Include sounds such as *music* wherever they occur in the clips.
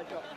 Great job.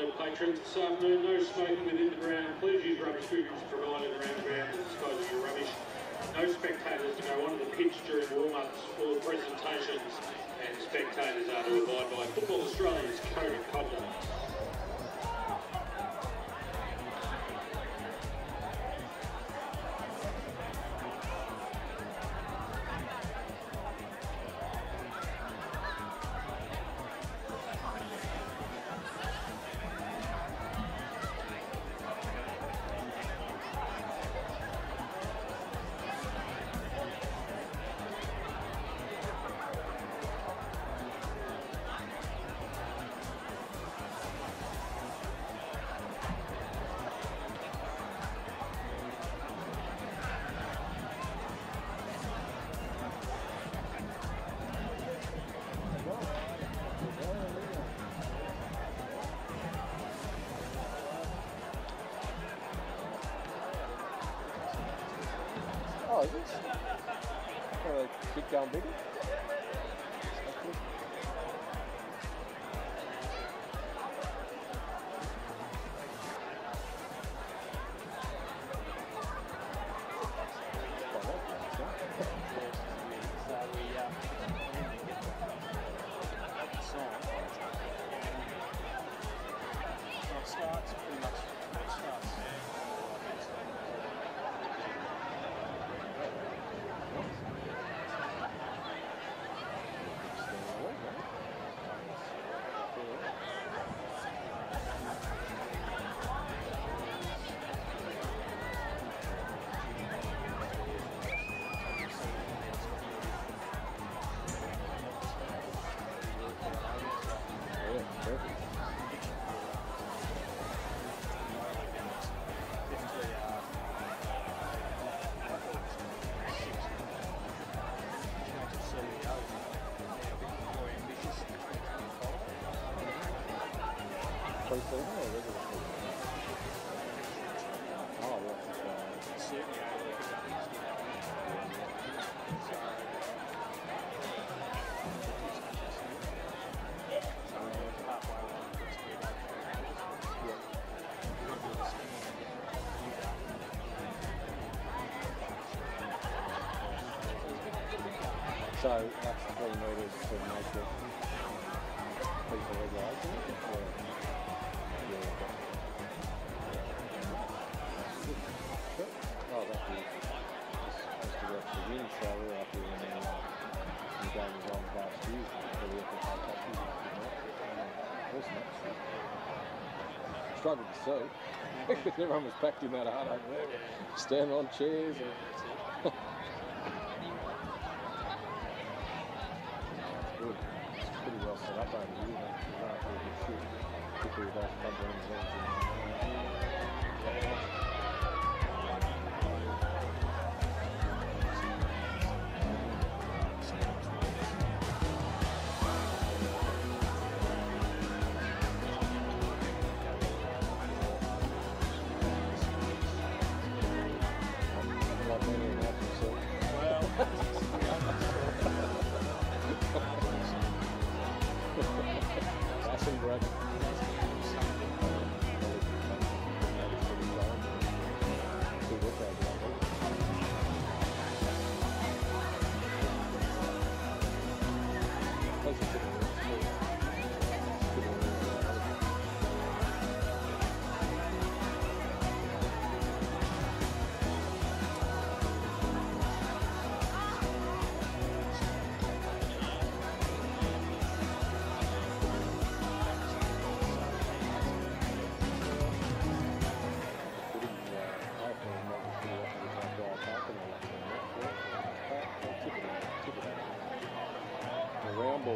Just patrons, this afternoon, no smoking within the ground. Please use rubbish bins provided around the ground to dispose of your rubbish. No spectators to go onto the pitch during warm-ups or presentations, and spectators are to abide by Football Australia's code of conduct. Oh, is this? Uh, keep going bigger? So that's three metres to make it people regulated. Or, so we're the, the was on. Wasn't? Struggled to see. *laughs* Everyone was packed in that hard over there. Standing on chairs. And,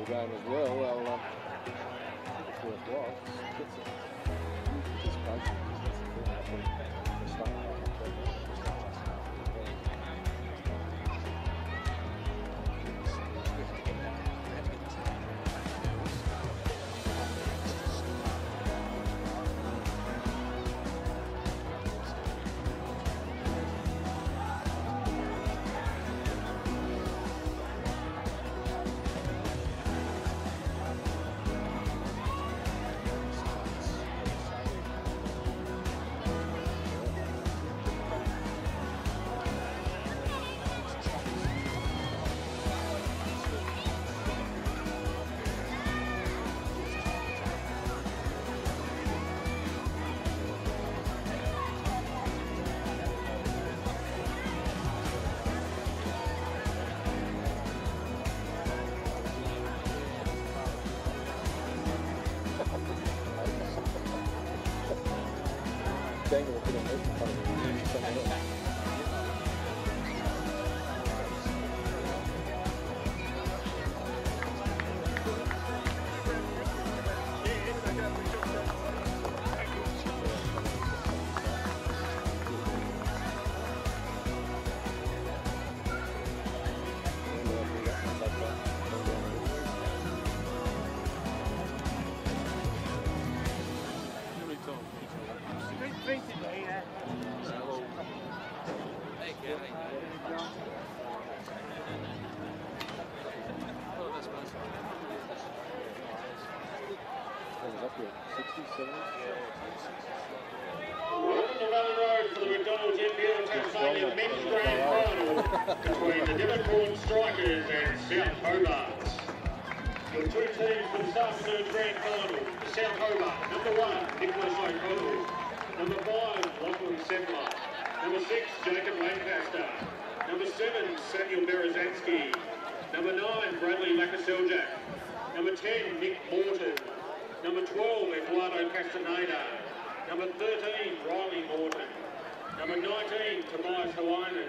Round as well, between the Devonport Strikers and South Hobart. Your two teams for this afternoon's Grand Final. The South Hobart, number one, Nicholas O'Connell. Number five, Lachlan Semler. Number six, Jacob Lancaster. Number seven, Samuel Berezanski. Number nine, Bradley Lakoseljac. Number ten, Nick Morton. Number 12, Eduardo Castaneda. Number 13, Riley Morton. Number 19, Tobias Halainen.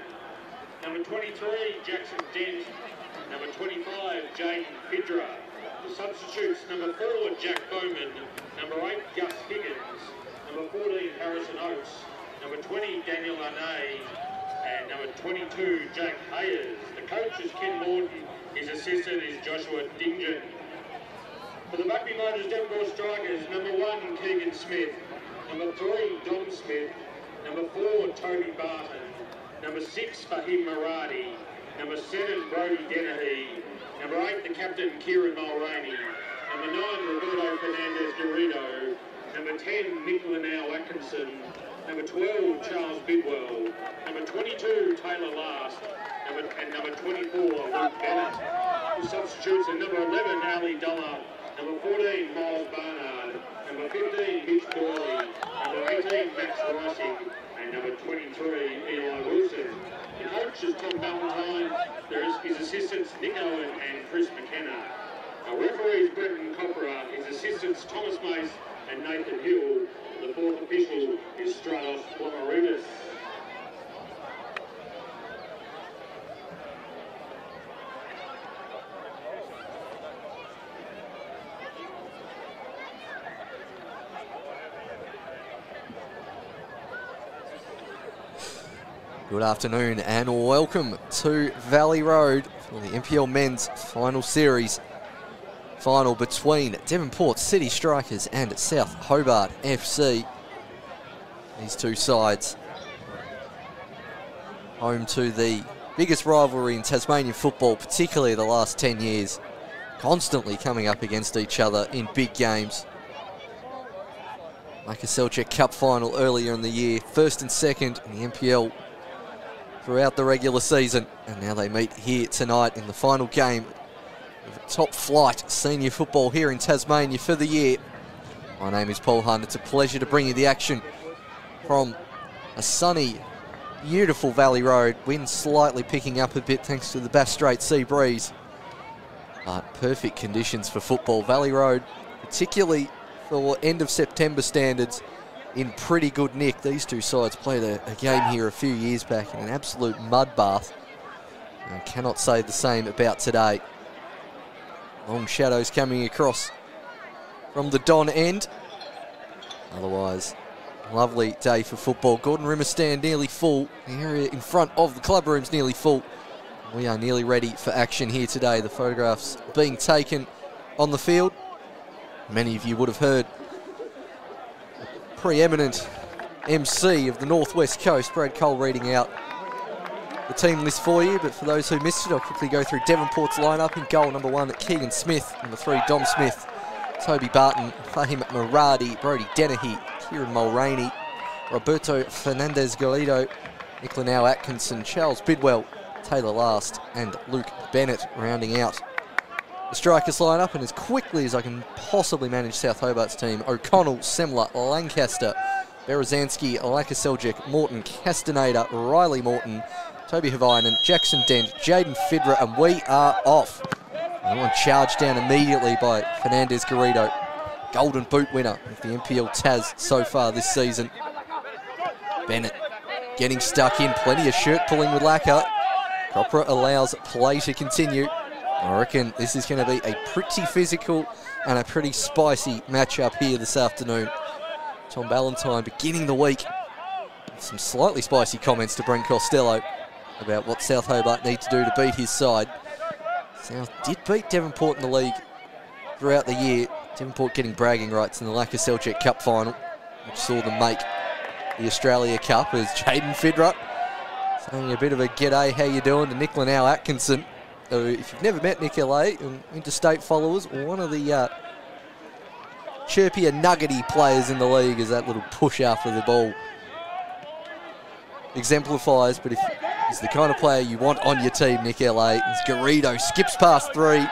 Number 23, Jackson Dent. Number 25, Jaden Fidra. The substitutes, number 4, Jack Bowman. Number 8, Gus Higgins. Number 14, Harrison Oates. Number 20, Daniel Arnay. And number 22, Jack Hayes. The coach is Ken Morton. His assistant is Joshua Dingen. For the Buckley Motors Devonport Strikers, number one, Keegan Smith. Number three, Dom Smith. Number four, Toby Barton. Number six, Fahim Maradi. Number seven, Brody Dennehy. Number eight, the captain, Kieran Mulroney. Number nine, Roberto Fernandez Garrido. Number 10, Nick Linnell Atkinson. Number 12, Charles Bidwell. Number 22, Taylor Last. Number, and number 24, Luke Bennett. The substitutes are number 11, Ali Dollar. Number 14, Miles Barnard. Number 15, Mitch Corley. Number 18, Max Ricing. Number 23, Eli Wilson. The coach is Tom Valentine. There is his assistants, Nick Owen and Chris McKenna. Our referees, Brendan Copra. His assistants, Thomas Mace and Nathan Hill. The fourth official is Stratos Blamaridis. Good afternoon and welcome to Valley Road for the NPL Men's Final Series. Final between Devonport City Strikers and South Hobart FC. These two sides home to the biggest rivalry in Tasmanian football, particularly the last 10 years, constantly coming up against each other in big games. Lakoseljac Cup final earlier in the year, first and second in the NPL throughout the regular season. And now they meet here tonight in the final game of top flight senior football here in Tasmania for the year. My name is Paul Hunt. It's a pleasure to bring you the action from a sunny, beautiful Valley Road. Wind slightly picking up a bit thanks to the Bass Strait sea breeze. But perfect conditions for football. Valley Road, particularly for end of September standards, in pretty good nick. These two sides played a, a game here a few years back in an absolute mud bath. I cannot say the same about today. Long shadows coming across from the Don end. Otherwise, lovely day for football. Gordon Rimmer stand nearly full. The area in front of the club room's nearly full. We are nearly ready for action here today. The photographs being taken on the field. Many of you would have heard preeminent MC of the Northwest Coast, Brad Cole, reading out the team list for you. But for those who missed it, I'll quickly go through Devonport's lineup. In goal, number one, Keegan Smith. Number three, Dom Smith. Toby Barton, Fahim Maradi, Brody Dennehy, Kieran Mulroney, Roberto Fernandez Garrido, Linnell Atkinson, Charles Bidwell, Taylor Last, and Luke Bennett rounding out the strikers line up and as quickly as I can possibly manage South Hobart's team. O'Connell, Semler, Lancaster, Berezanski, Lakoseljac, Morton, Castaneda, Riley Morton, Toby Havainen, Jackson Dent, Jaden Fidra, and we are off. And one charged down immediately by Fernandez Garrido. Golden boot winner of the NPL Taz so far this season. Bennett getting stuck in, plenty of shirt pulling with Lacquer. Copra allows play to continue. I reckon this is going to be a pretty physical and a pretty spicy matchup here this afternoon. Tom Ballantyne beginning the week some slightly spicy comments to Brent Costello about what South Hobart need to do to beat his side. South did beat Devonport in the league throughout the year. Devonport getting bragging rights in the Lakoseljac Cup final, which saw them make the Australia Cup as Jaden Fidrup saying a bit of a g'day, how you doing to Nick Linnell Atkinson. If you've never met Nick LA and interstate followers, one of the uh, chirpier, nuggety players in the league is that little push after the ball. Exemplifies, but if he's the kind of player you want on your team, Nick LA, is Garrido, skips past three.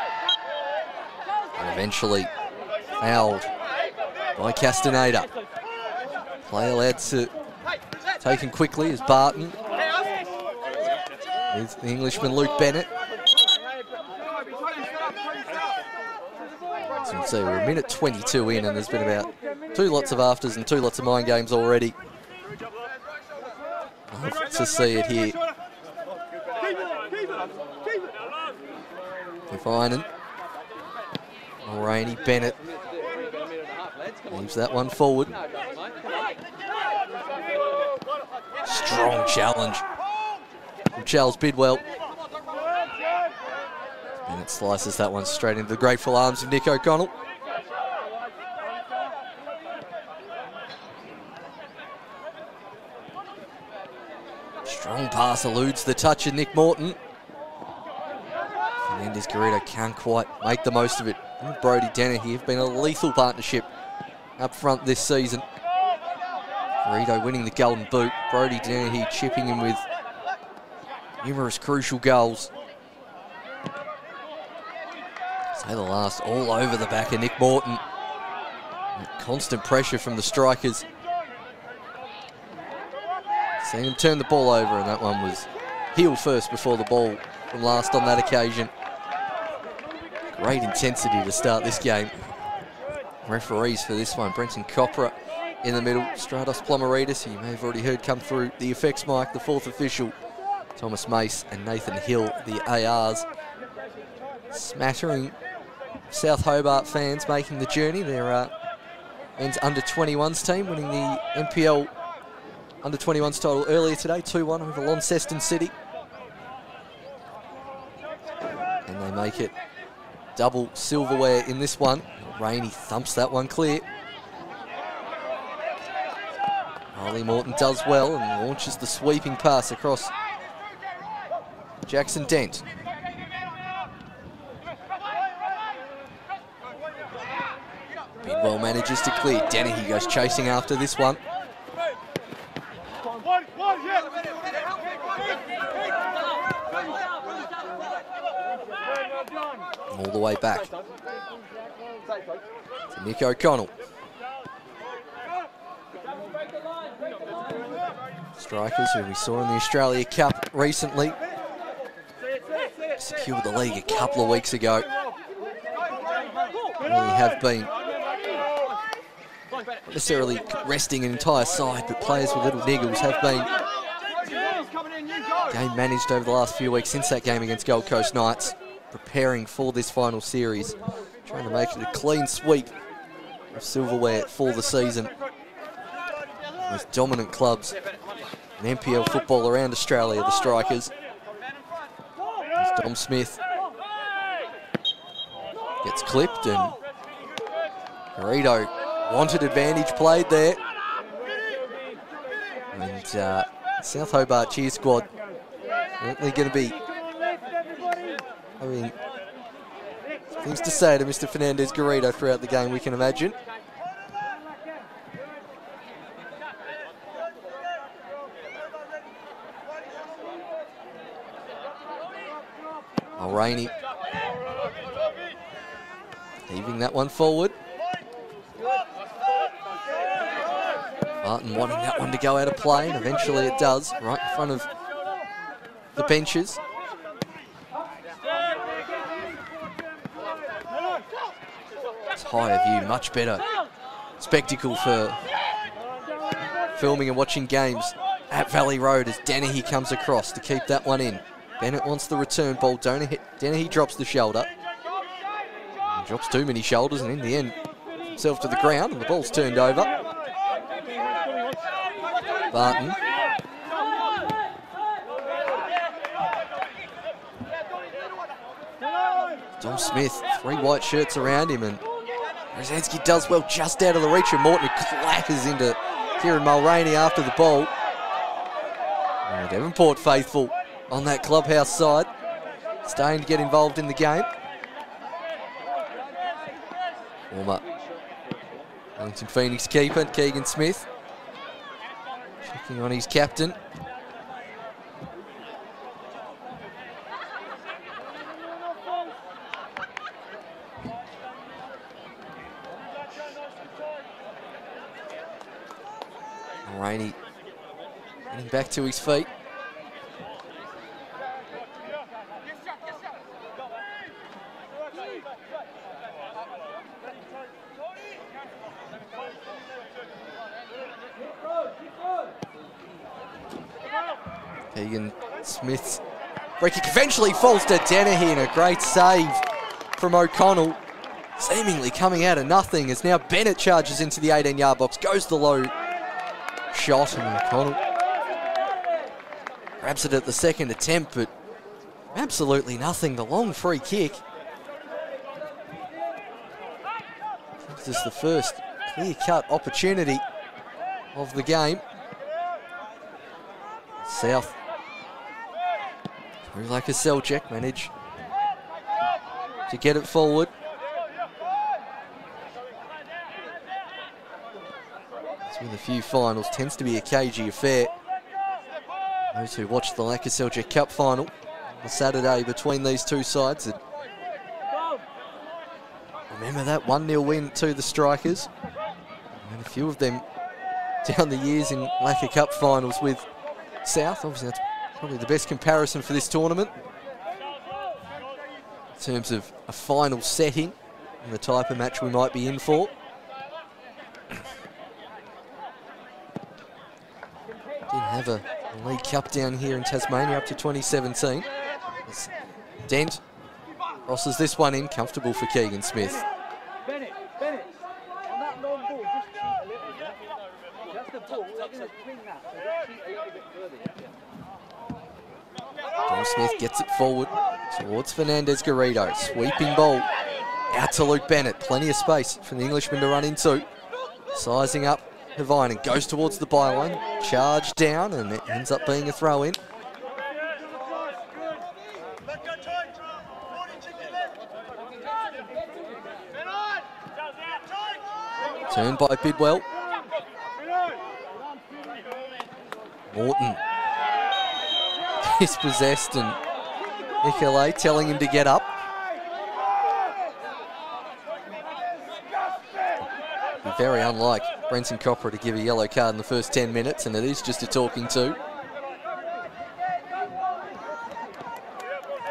And eventually fouled by Castaneda. Play allowed to taken quickly as Barton. With the Englishman Luke Bennett. As you can see, we're a minute 22 in and there's been about two lots of afters and two lots of mind games already. Love to see it here. Finan. Mulroney, Bennett. Leaves that one forward. Strong challenge from Charles Bidwell. And it slices that one straight into the grateful arms of Nick O'Connell. Strong pass eludes the touch of Nick Morton. Fernandez Garrido can't quite make the most of it. Brody Dennehy have been a lethal partnership up front this season. Garrido winning the golden boot. Brody Dennehy chipping him with numerous crucial goals. Say the last all over the back of Nick Morton. Constant pressure from the strikers. Seen him turn the ball over and that one was heel first before the ball from last on that occasion. Great intensity to start this game. Referees for this one, Brenton Copra in the middle, Stratos Plomaridis, you may have already heard come through the effects mic, the fourth official, Thomas Mace and Nathan Hill, the ARs. Smattering South Hobart fans making the journey. Their uh, men's under 21s team winning the NPL under 21s title earlier today, 2-1 over Launceston City. And they make it double silverware in this one. Rainey thumps that one clear. Harley Morton does well and launches the sweeping pass across Jackson Dent. Bidwell manages to clear. Dennehy goes chasing after this one. All the way back to Nick O'Connell. Strikers who we saw in the Australia Cup recently secured the league a couple of weeks ago. Really have been not necessarily resting an entire side, but players with little niggles have been game managed over the last few weeks since that game against Gold Coast Knights, preparing for this final series, trying to make it a clean sweep of silverware for the season. Most dominant clubs in NPL football around Australia, the Strikers. As Dom Smith gets clipped and Garrido wanted advantage played there. And uh, South Hobart cheer squad certainly going to be, I mean, things to say to Mr. Fernandez Garrido throughout the game, we can imagine. Mulraney heaving that one forward. Martin wanting that one to go out of play, and eventually it does, right in front of the benches. It's higher view, much better spectacle for filming and watching games at Valley Road as Dennehy comes across to keep that one in. Bennett wants the return ball. Dennehy drops the shoulder. He drops too many shoulders and in the end himself to the ground and the ball's turned over. Barton. Dom Smith, three white shirts around him and Rosansky does well just out of the reach of Morton who clatters into Kieran Mulraney after the ball. And Devonport faithful on that clubhouse side, staying to get involved in the game. Former Wellington Phoenix keeper, Keegan Smith, checking on his captain. Rainey getting back to his feet. Keegan Smith's free kick eventually falls to Dennehy and a great save from O'Connell. Seemingly coming out of nothing as now Bennett charges into the 18 yard box, goes the low shot and O'Connell grabs it at the second attempt, but absolutely nothing. The long free kick. This is the first clear-cut opportunity of the game. South like a Seljack manage to get it forward. With a few finals, tends to be a cagey affair. Those who watched the Lakoseljac Cup final on Saturday between these two sides and remember that 1-0 win to the Strikers. And a few of them down the years in Lacquer Cup finals with South. Obviously, that's probably the best comparison for this tournament in terms of a final setting and the type of match we might be in for. Didn't have a League Cup down here in Tasmania up to 2017. As Dent crosses this one in, comfortable for Keegan Smith. Yeah? Dom Smith gets it forward towards Fernandez Garrido. Sweeping ball out to Luke Bennett. Plenty of space for the Englishman to run into. Sizing up Havine goes towards the byline. Charge down and it ends up being a throw in. Turned by Bidwell. Morton *laughs* dispossessed and Nicolay telling him to get up. Very unlike Brenton Copper to give a yellow card in the first 10 minutes, and it is just a talking to.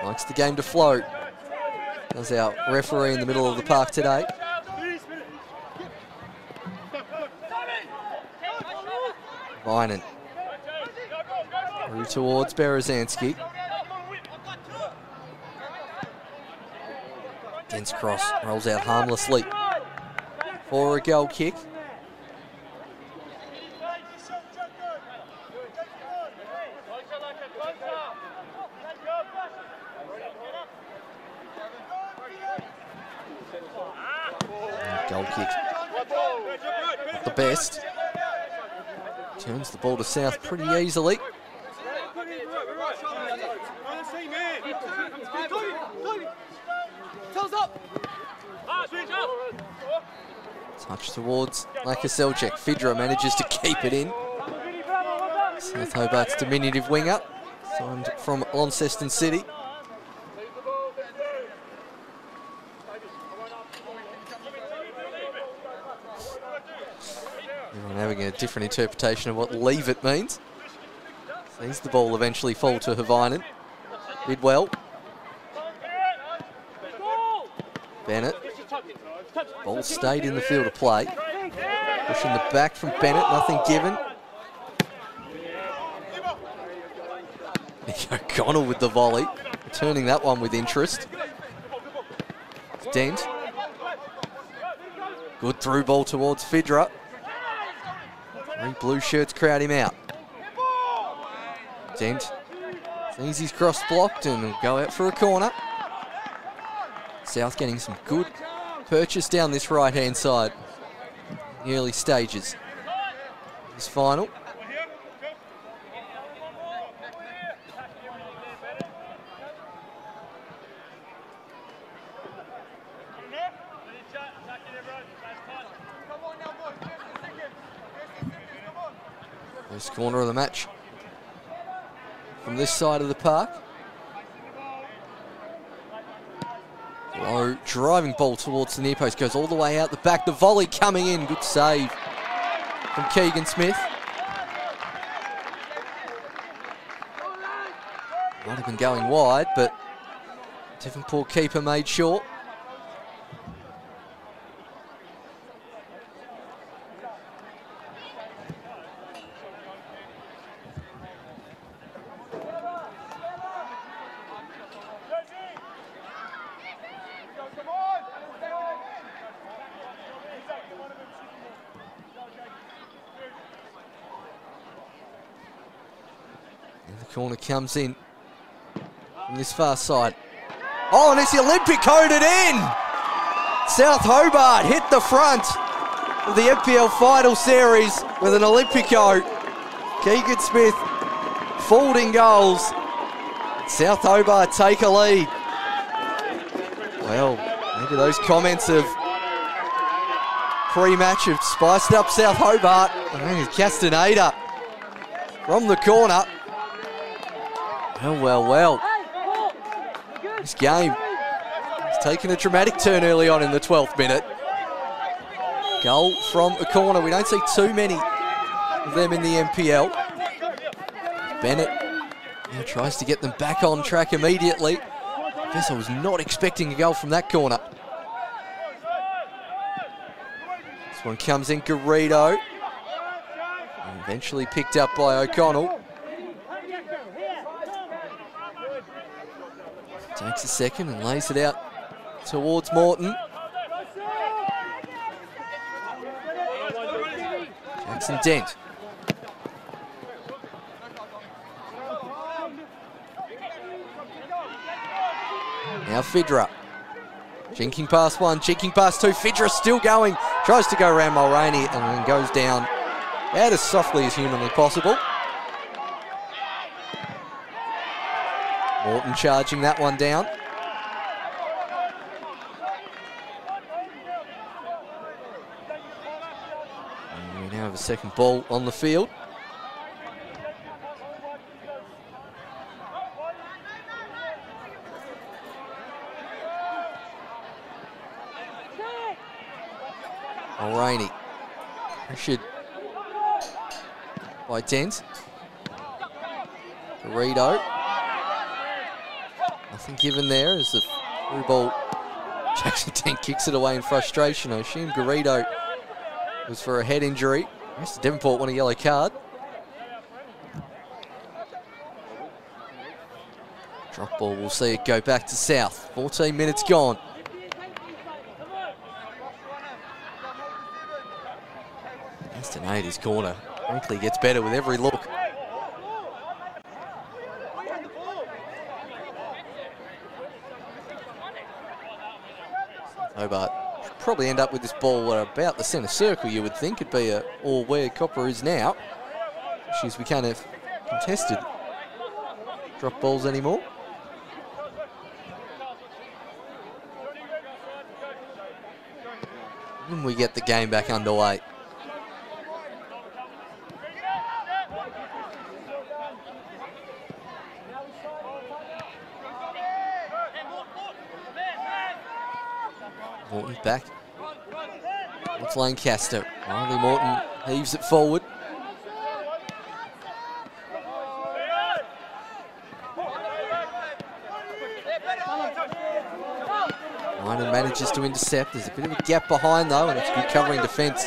Likes the game to flow. As our referee in the middle of the park today. Vinan. Through towards Berezanski. Dense cross, rolls out harmlessly for a goal kick. Goal kick. Not the best. Turns the ball to South pretty easily. Touch towards Seljack. Fidra manages to keep it in. South Hobart's diminutive winger, signed from Launceston City. Everyone having a different interpretation of what leave it means. Sees the ball eventually fall to Havinen. Did well. Bennett. Ball stayed in the field of play. Pushing the back from Bennett, nothing given. O'Connell with the volley, returning that one with interest. Dent. Good through ball towards Fidra. Three blue shirts crowd him out. Dent sees his cross blocked and will go out for a corner. South getting some good purchase down this right hand side. in The early stages. This final. First corner of the match from this side of the park. Low driving ball towards the near post goes all the way out the back. The volley coming in. Good save from Keegan Smith. Might have been going wide, but Devonport keeper made short. And the corner comes in from this far side. Oh, and it's the Olympic coded in. South Hobart hit the front of the FPL final series with an Olympico. Keegan Smith folding goals. South Hobart take a lead. Well, maybe those comments of pre-match have spiced up South Hobart. And Castaneda from the corner. Well, well, well. This game has taken a dramatic turn early on in the 12th minute. Goal from a corner. We don't see too many of them in the NPL. Bennett tries to get them back on track immediately. Guess I was not expecting a goal from that corner. This one comes in Garrido. Eventually picked up by O'Connell. Takes a second and lays it out towards Morton. Jackson Dent. Now Fidra. Jinking past one, jinking past two. Fidra still going. Tries to go around Mulroney and then goes down about as softly as humanly possible. Morton charging that one down. Now have a second ball on the field. Mulroney. Pressured by Dent. Garrido. Nothing given there as the through ball. *laughs* Jackson Dent kicks it away in frustration. I assume Garrido was for a head injury. Mr. Devonport won a yellow card. Drop ball, we'll see it go back to South. 14 minutes gone. Castaneda's corner. Frankly, gets better with every look. Hobart should probably end up with this ball about the centre circle, you would think. It'd be a, or where Copper is now. She's we can't have contested drop balls anymore. And we get the game back underway. Morton back. Lancaster. Riley Morton heaves it forward. Minor manages to intercept. There's a bit of a gap behind though, and it's good covering defence.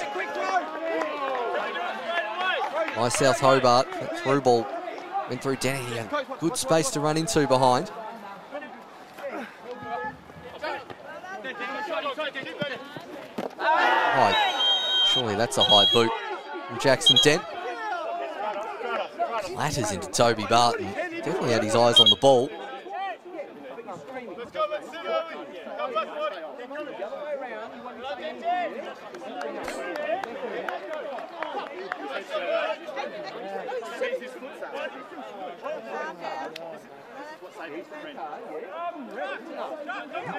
By South Hobart. That through ball went through Dennehy. Good space to run into behind. That's a high boot from Jackson Dent. Clatters into Toby Barton. Definitely had his eyes on the ball.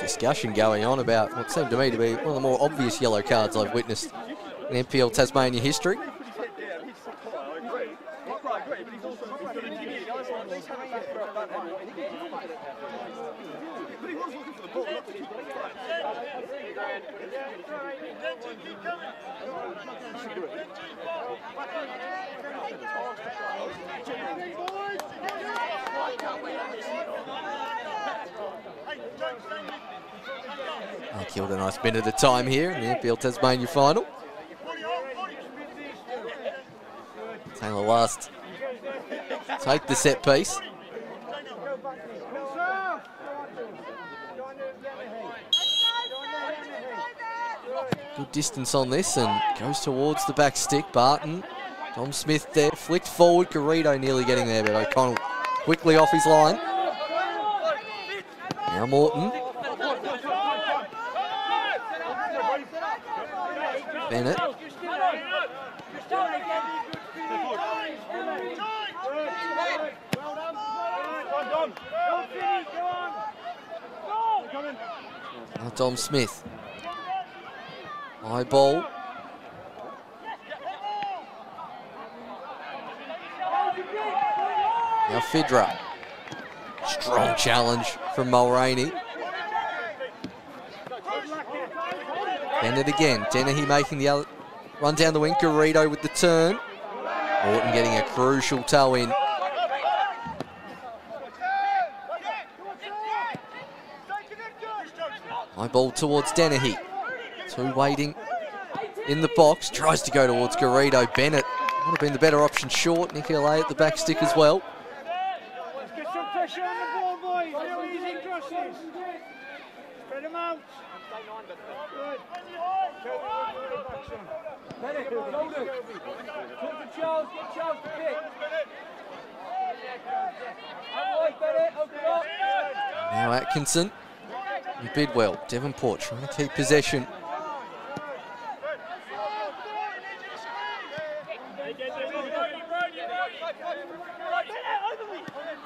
Discussion going on about what seemed to me to be one of the more obvious yellow cards I've witnessed in NPL Tasmania history. Oh, killed a nice bit of the time here in the NPL Tasmania final. Taylor last take the set piece. Good distance on this and goes towards the back stick. Barton, Tom Smith there, flicked forward. Garrido nearly getting there, but O'Connell quickly off his line. Now Morton. Bennett. Dom Smith. High ball. Now Fidra. Strong challenge from Mulroney. Bennett again. Dennehy making the run down the wing. Garrido with the turn. Morton getting a crucial toe in. Towards Dennehy. Two waiting in the box. Tries to go towards Garrido. Bennett would have been the better option short. Nicolay at the back stick as well. Now Atkinson Bidwell. Devonport trying to keep possession.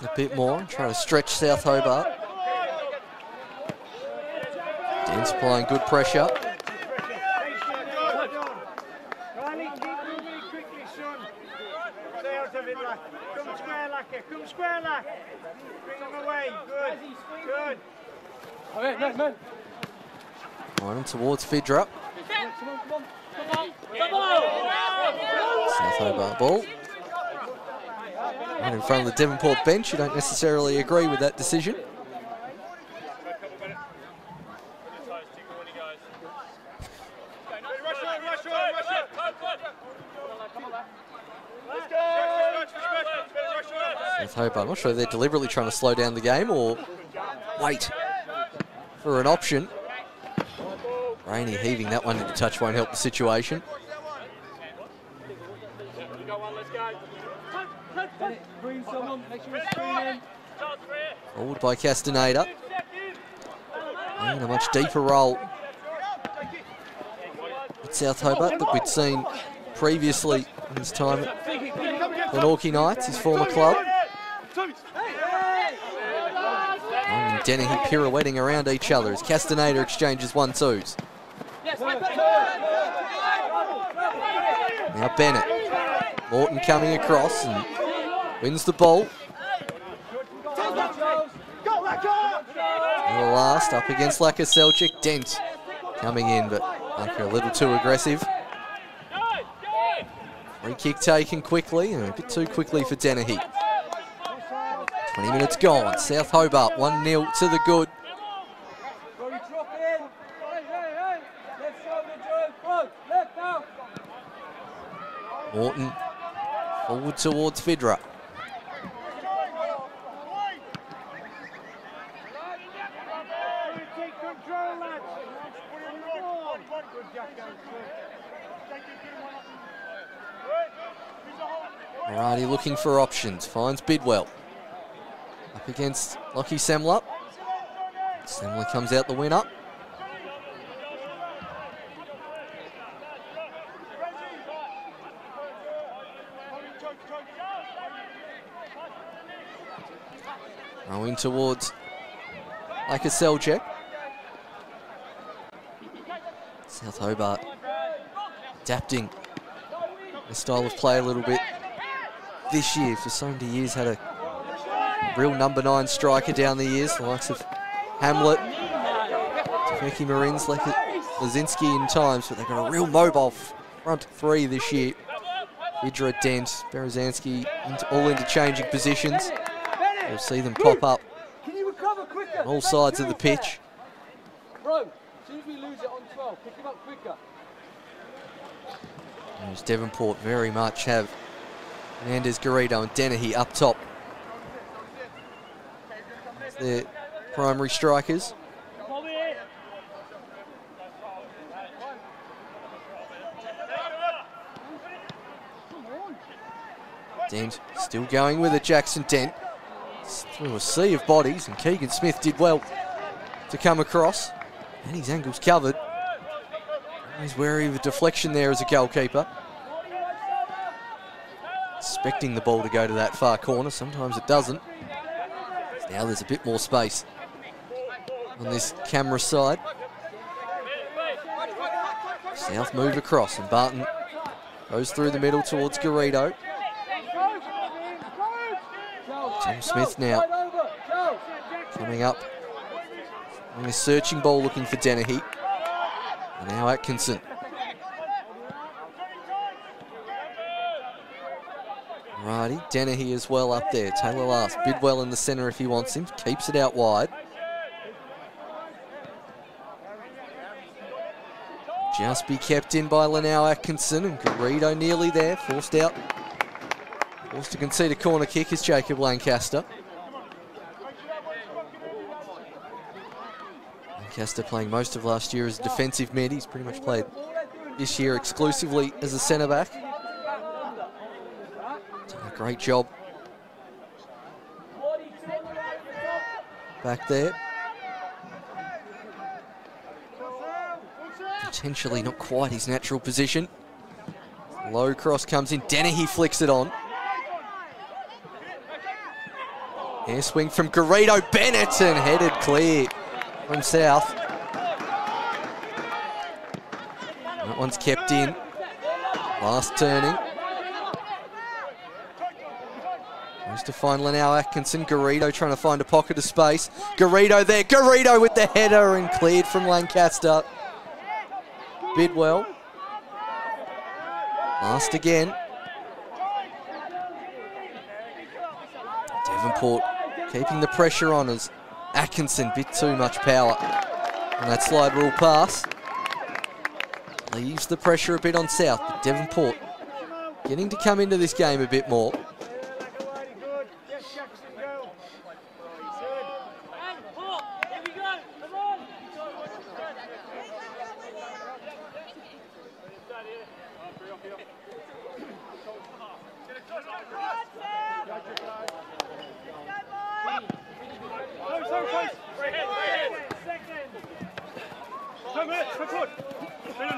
A bit more, trying to stretch South Hobart. Dent applying good pressure. Riley, keep moving quickly, son. Stay out of it, lad. Come square, Lacker. Come square, lad. Bring them away. Good. Good. Oh, yeah, no, no. Running towards Fidra. Come on, come on. Come on. Come on. South Hobart ball. Right in front of the Devonport bench. You don't necessarily agree with that decision. South Hobart, I'm not sure they're deliberately trying to slow down the game or wait for an option. Rainey heaving that one into touch won't help the situation. Forward by Castaneda. And a much deeper role at South Hobart that we'd seen previously in his time at Glenorchy Knights, his former club. And pirouetting around each other as Castaneda exchanges one-twos. Now Bennett. Morton coming across and wins the ball. And the last up against Lakoseljac. Dent coming in, but Laka a little too aggressive. Free kick taken quickly and a bit too quickly for Dennehy. 20 minutes gone. South Hobart 1 0 to the good. Bro, you drop in. Hey, hey, hey. Left shoulder, Joe. Bro, left now. Morton forward towards Fidra. Take control, lads. Ball. Good Jack, guys. Good. Alrighty, looking for options. Finds Bidwell. Up against Lockie Semler. Semler comes out the winner. Rowing towards Lakoseljac. South Hobart adapting the style of play a little bit this year. For so many years, had a real number nine striker down the years, the likes of Hamlet, Marins, like Lazinski in times, but they've got a real mobile front three this year. Fidra Dent, Berezanski, into all interchanging positions. We'll see them pop up Can you recover quicker? on all sides of the pitch. Bro, as soon as we lose it on 12, pick him up quicker. As Devonport very much have Hernandez, Garrido and Dennehy up top. Their primary strikers. Dent still going with it, Jackson Dent. Through a sea of bodies, and Keegan Smith did well to come across. And his angle's covered. He's wary of a deflection there as a goalkeeper. Expecting the ball to go to that far corner, sometimes it doesn't. Now there's a bit more space on this camera side. South move across and Barton goes through the middle towards Garrido. Tom Smith now coming up. And a searching ball looking for Dennehy. And now Atkinson. Righty, Dennehy as well up there. Taylor Last, Bidwell in the centre if he wants him. Keeps it out wide. Just be kept in by Lanau Atkinson and Garrido nearly there, forced out. Forced to concede a corner kick is Jacob Lancaster. Lancaster playing most of last year as a defensive mid. He's pretty much played this year exclusively as a centre back. Done a great job back there. Potentially not quite his natural position. Low cross comes in. Dennehy flicks it on. Air swing from Garrido Bennett and headed clear from South. That one's kept in. Last turning. Goes to find Lanau Atkinson. Garrido trying to find a pocket of space. Garrido there. Garrido with the header and cleared from Lancaster. Bidwell. Last again. Devonport keeping the pressure on as Atkinson, bit too much power. And that slide rule pass leaves the pressure a bit on South, but Devonport getting to come into this game a bit more.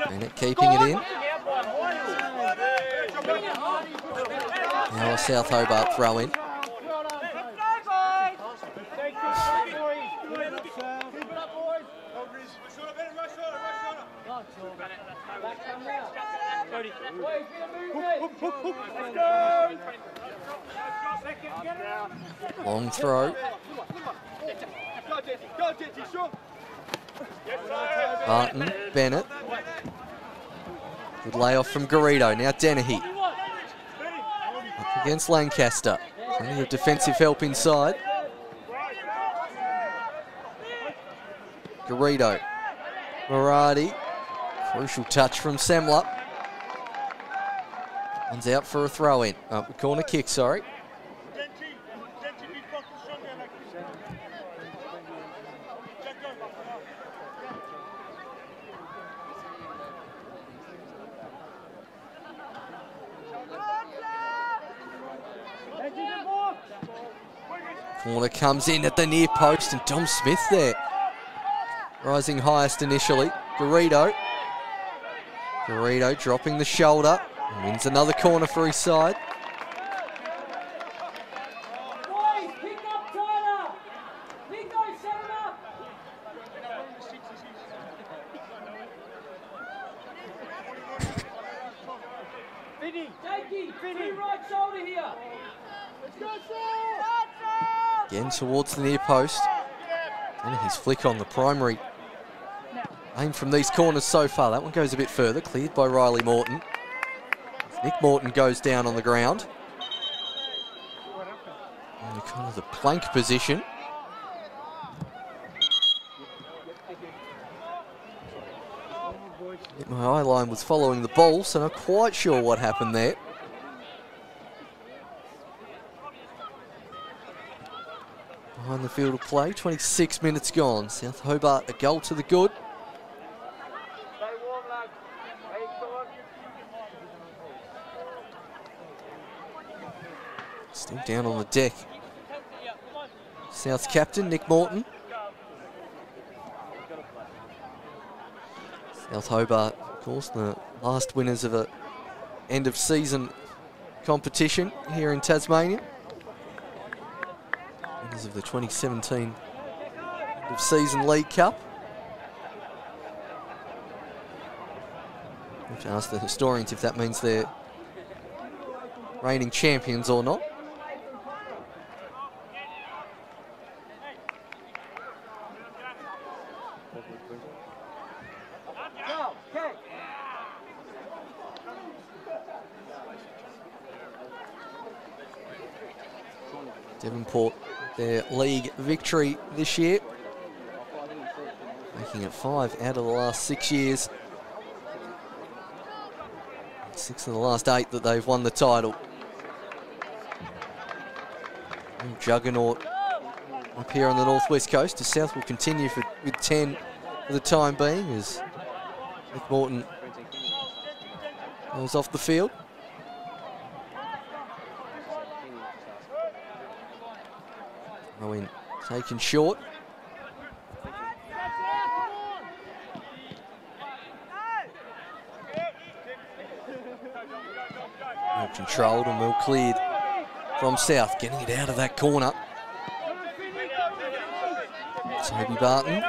Bennett keeping it in. Now a South throw in. Long throw. Barton, Bennett. Good layoff from Garrido. Now Dennehy. Against Lancaster. Plenty of defensive help inside. Garrido. Maradi. Crucial touch from Semler. One's out for a throw in. Uh, corner kick, sorry. Corner comes in at the near post and Dom Smith there. Rising highest initially. Garrido. Garrido dropping the shoulder. Wins another corner for his side. Towards the near post. And his flick on the primary. Aim from these corners so far. That one goes a bit further. Cleared by Riley Morton. Nick Morton goes down on the ground. Kind of the plank position. My eye line was following the ball, so I'm not quite sure what happened there. Behind the field of play, 26 minutes gone. South Hobart a goal to the good. Still down on the deck. South's captain, Nick Morton. South Hobart, of course, the last winners of a end of season competition here in Tasmania. Of the 2017 of season League Cup. Have to ask the historians if that means they're reigning champions or not. Devonport, their league victory this year, making it five out of the last six years. Six of the last eight that they've won the title. Real Juggernaut up here on the northwest coast. The South will continue for, with 10 for the time being as Nick Morton goes off the field. Rowan taken short. Well controlled and well cleared from South, getting it out of that corner. Toby Barton.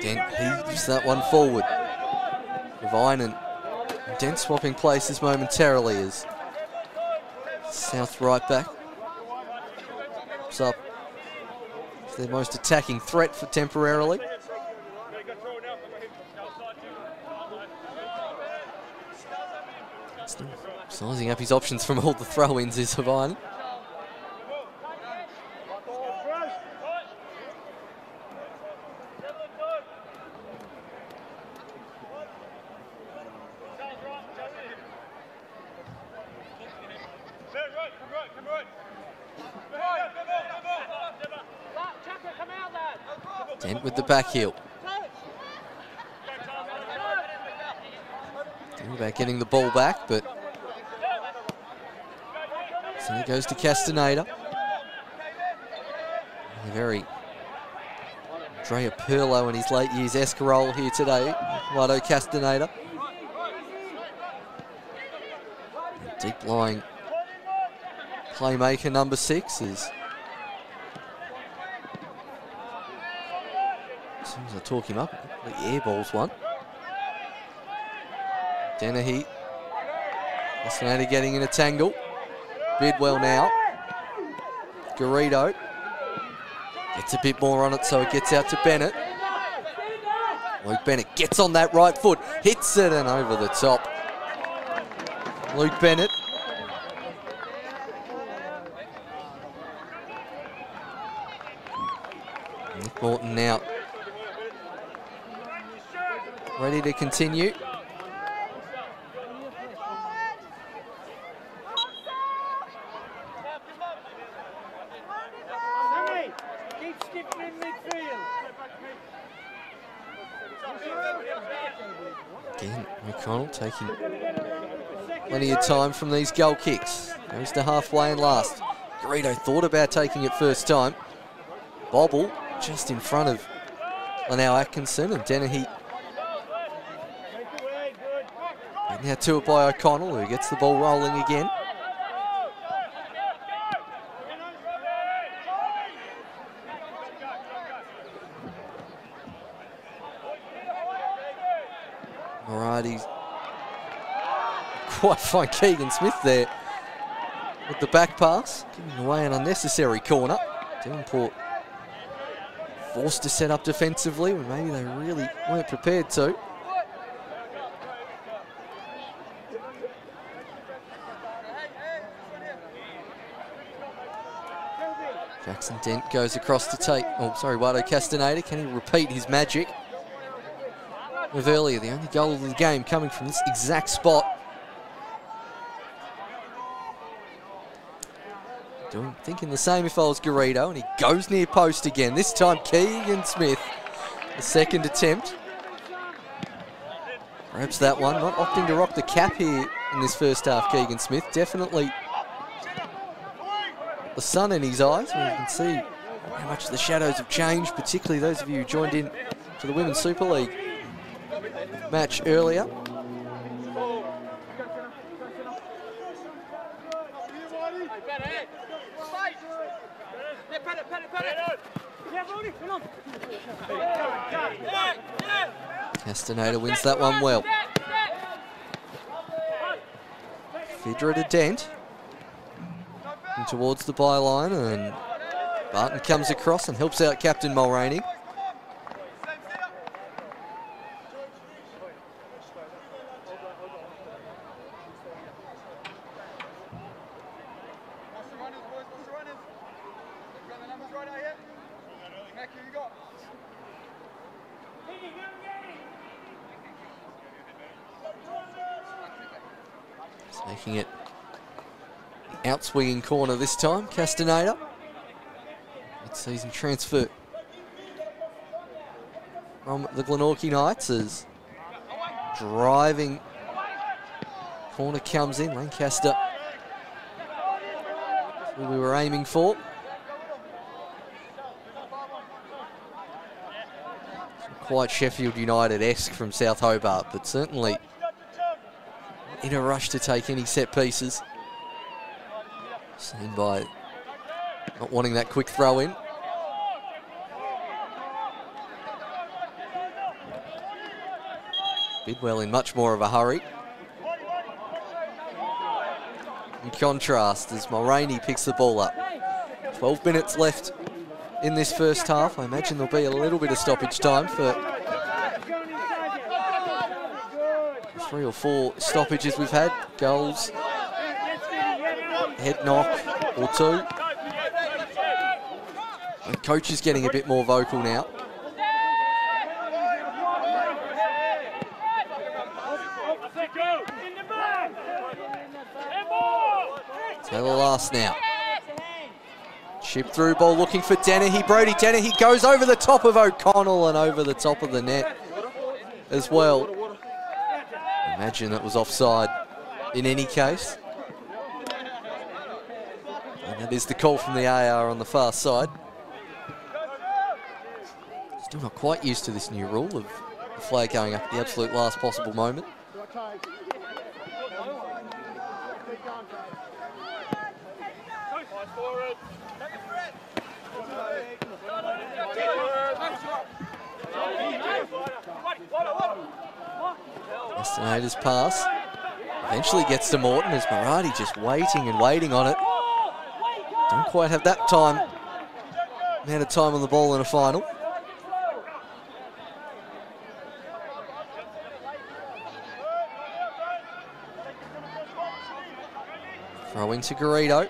Dent heaves that one forward. Vinan. Dent swapping places momentarily as South right back. It's up. It's their most attacking threat for temporarily. Sizing up his options from all the throw-ins is Vinan. Back heel. About getting the ball back, but so it goes to Castaneda. Very Drea Pirlo in his late years Escarole here today. Lado Castaneda. Deep lying playmaker number six is As soon as I talk him up, the air balls one. Dennehy. Castaneda getting in a tangle. Bidwell now. Garrido. Gets a bit more on it, so it gets out to Bennett. Luke Bennett gets on that right foot, hits it and over the top. Luke Bennett. Nick Morton now ready to continue. Again, O'Connell taking plenty of time from these goal kicks. Goes to halfway and last. Garrido thought about taking it first time. Bobble just in front of Lanau Atkinson and Dennehy. And now to it by O'Connell who gets the ball rolling again. Alrighty. Quite fine Keegan Smith there with the back pass, giving away an unnecessary corner. Devonport forced to set up defensively when maybe they really weren't prepared to. Jackson Dent goes across to take, oh sorry, Wado Castaneda, can he repeat his magic of earlier? The only goal of the game coming from this exact spot. Doing, thinking the same if I was Garrido, and he goes near post again. This time Keegan Smith, the second attempt. Grabs that one, not opting to rock the cap here in this first half, Keegan Smith. Definitely the sun in his eyes, where you can see how much the shadows have changed, particularly those of you who joined in to the Women's Super League match earlier. Castaneda wins that one well. Fidra to Dent. Towards the byline and Barton comes across and helps out Captain Mulroney. Taking it out swinging corner this time, Castaneda. Mid-season transfer from the Glenorchy Knights is driving corner comes in. Lancaster, who we were aiming for. Quite Sheffield United-esque from South Hobart, but certainly in a rush to take any set pieces. Seen by not wanting that quick throw in. Bidwell in much more of a hurry. In contrast, as Mulroney picks the ball up. 12 minutes left in this first half. I imagine there'll be a little bit of stoppage time for three or four stoppages we've had. Goals, head knock or two. The coach is getting a bit more vocal now. Taylor last now. Chip through ball looking for Dennehy. Brody Dennehy goes over the top of O'Connell and over the top of the net as well. Imagine that was offside in any case. Is the call from the AR on the far side. Still not quite used to this new rule of the flag going up at the absolute last possible moment. Castaneda's pass eventually gets to Morton as Marati just waiting and waiting on it. Quite have that time. Amount of time on the ball in a final. Throwing to Garrido.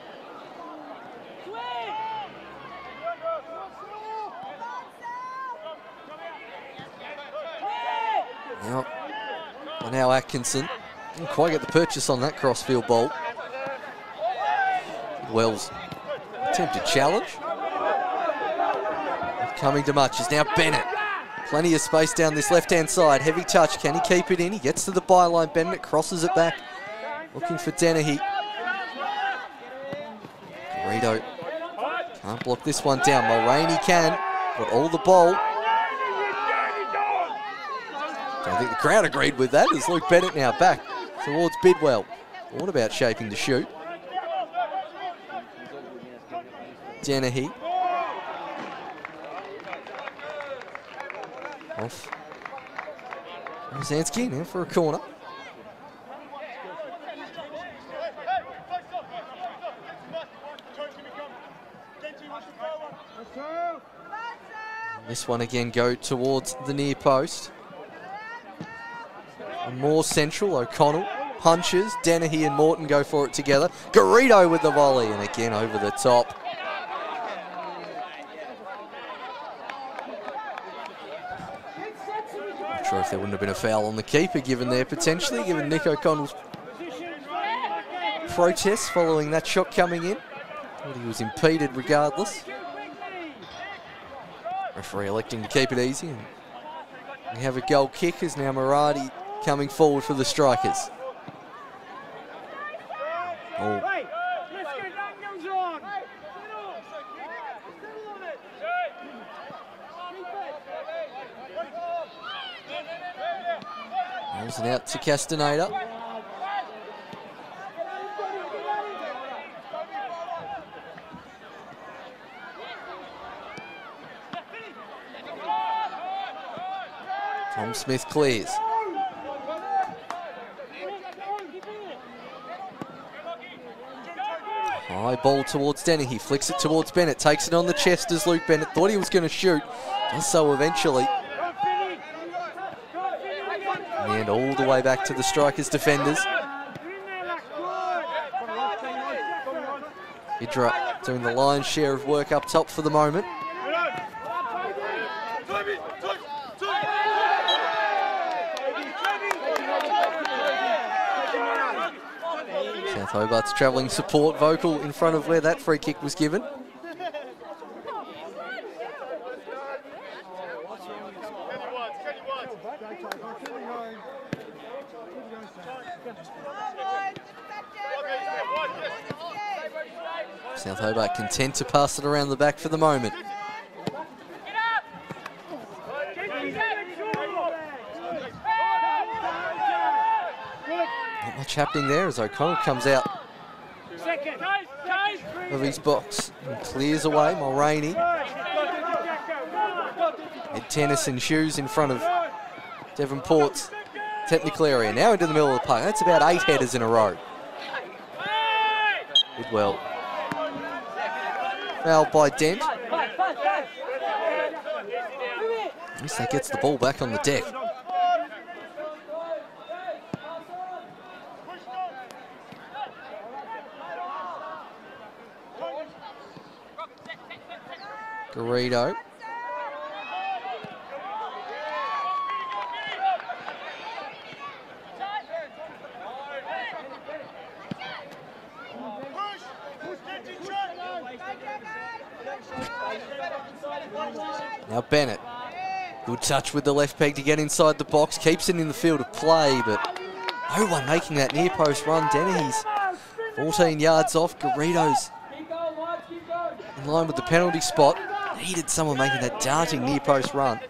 Now, now Atkinson. Didn't quite get the purchase on that crossfield ball. Wells attempted challenge. Coming to much is now Bennett. Plenty of space down this left-hand side. Heavy touch. Can he keep it in? He gets to the byline. Bennett crosses it back. Looking for Dennehy. Garrido can't block this one down. Mulroney can. Got all the ball. I think the crowd agreed with that Luke Bennett now back towards Bidwell. What about shaping the shoot? Dennehy. Off. Rosansky now for a corner. This one again go towards the near post. And more central, O'Connell punches. Dennehy and Morton go for it together. Garrido with the volley and again over the top. Not sure if there wouldn't have been a foul on the keeper given there potentially, given Nick O'Connell's protest following that shot coming in. Thought he was impeded regardless. Referee electing to keep it easy. We have a goal kick as now Marati coming forward for the strikers. Oh. Rolls it out to Castaneda. Tom Smith clears. High ball towards Dennehy. He flicks it towards Bennett, takes it on the chest as Luke Bennett thought he was going to shoot. Does so eventually. And all the way back to the strikers' defenders. Fidra doing the lion's share of work up top for the moment. South Hobart's travelling support vocal in front of where that free kick was given. South Hobart content to pass it around the back for the moment. Not much happening there as O'Connell comes out of his box and clears away Mulroney. Ed Tennyson shoes in front of Devonport's technical area. Now into the middle of the park. That's about eight headers in a row. Bidwell. Fouled by Dent. At least that gets the ball back on the deck. Garrido. Now Bennett. Good touch with the left peg to get inside the box. Keeps it in the field of play, but no one making that near post run. Dennehy's 14 yards off. Garrido's in line with the penalty spot. Needed someone making that darting near post run.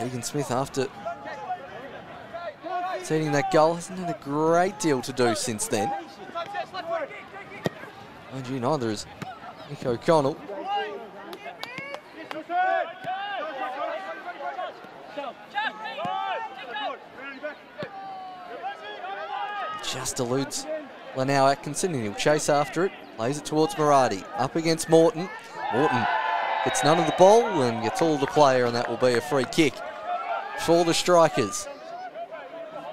Keegan Smith after Seeing that goal hasn't had a great deal to do since then. Neither is Nick O'Connell. Just eludes Lanau Atkinson and he'll chase after it. Plays it towards Maradi. Up against Morton. Morton gets none of the ball and gets all the player and that will be a free kick for the strikers.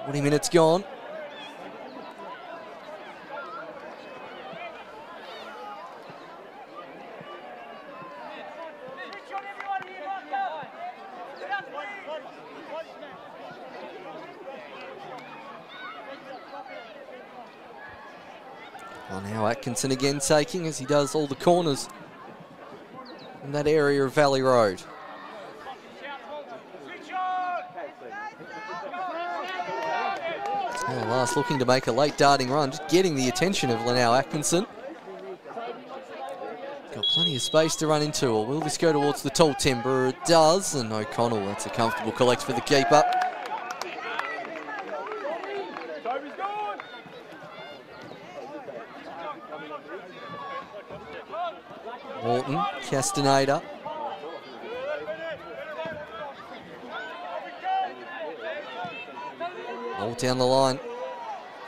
20 minutes gone. Well, now Atkinson again taking as he does all the corners in that area of Valley Road. Oh, yeah, last looking to make a late darting run, just getting the attention of Lanau Atkinson. Got plenty of space to run into, or will this go towards the tall timber? It does, and O'Connell, that's a comfortable collect for the keeper. Castaneda. All down the line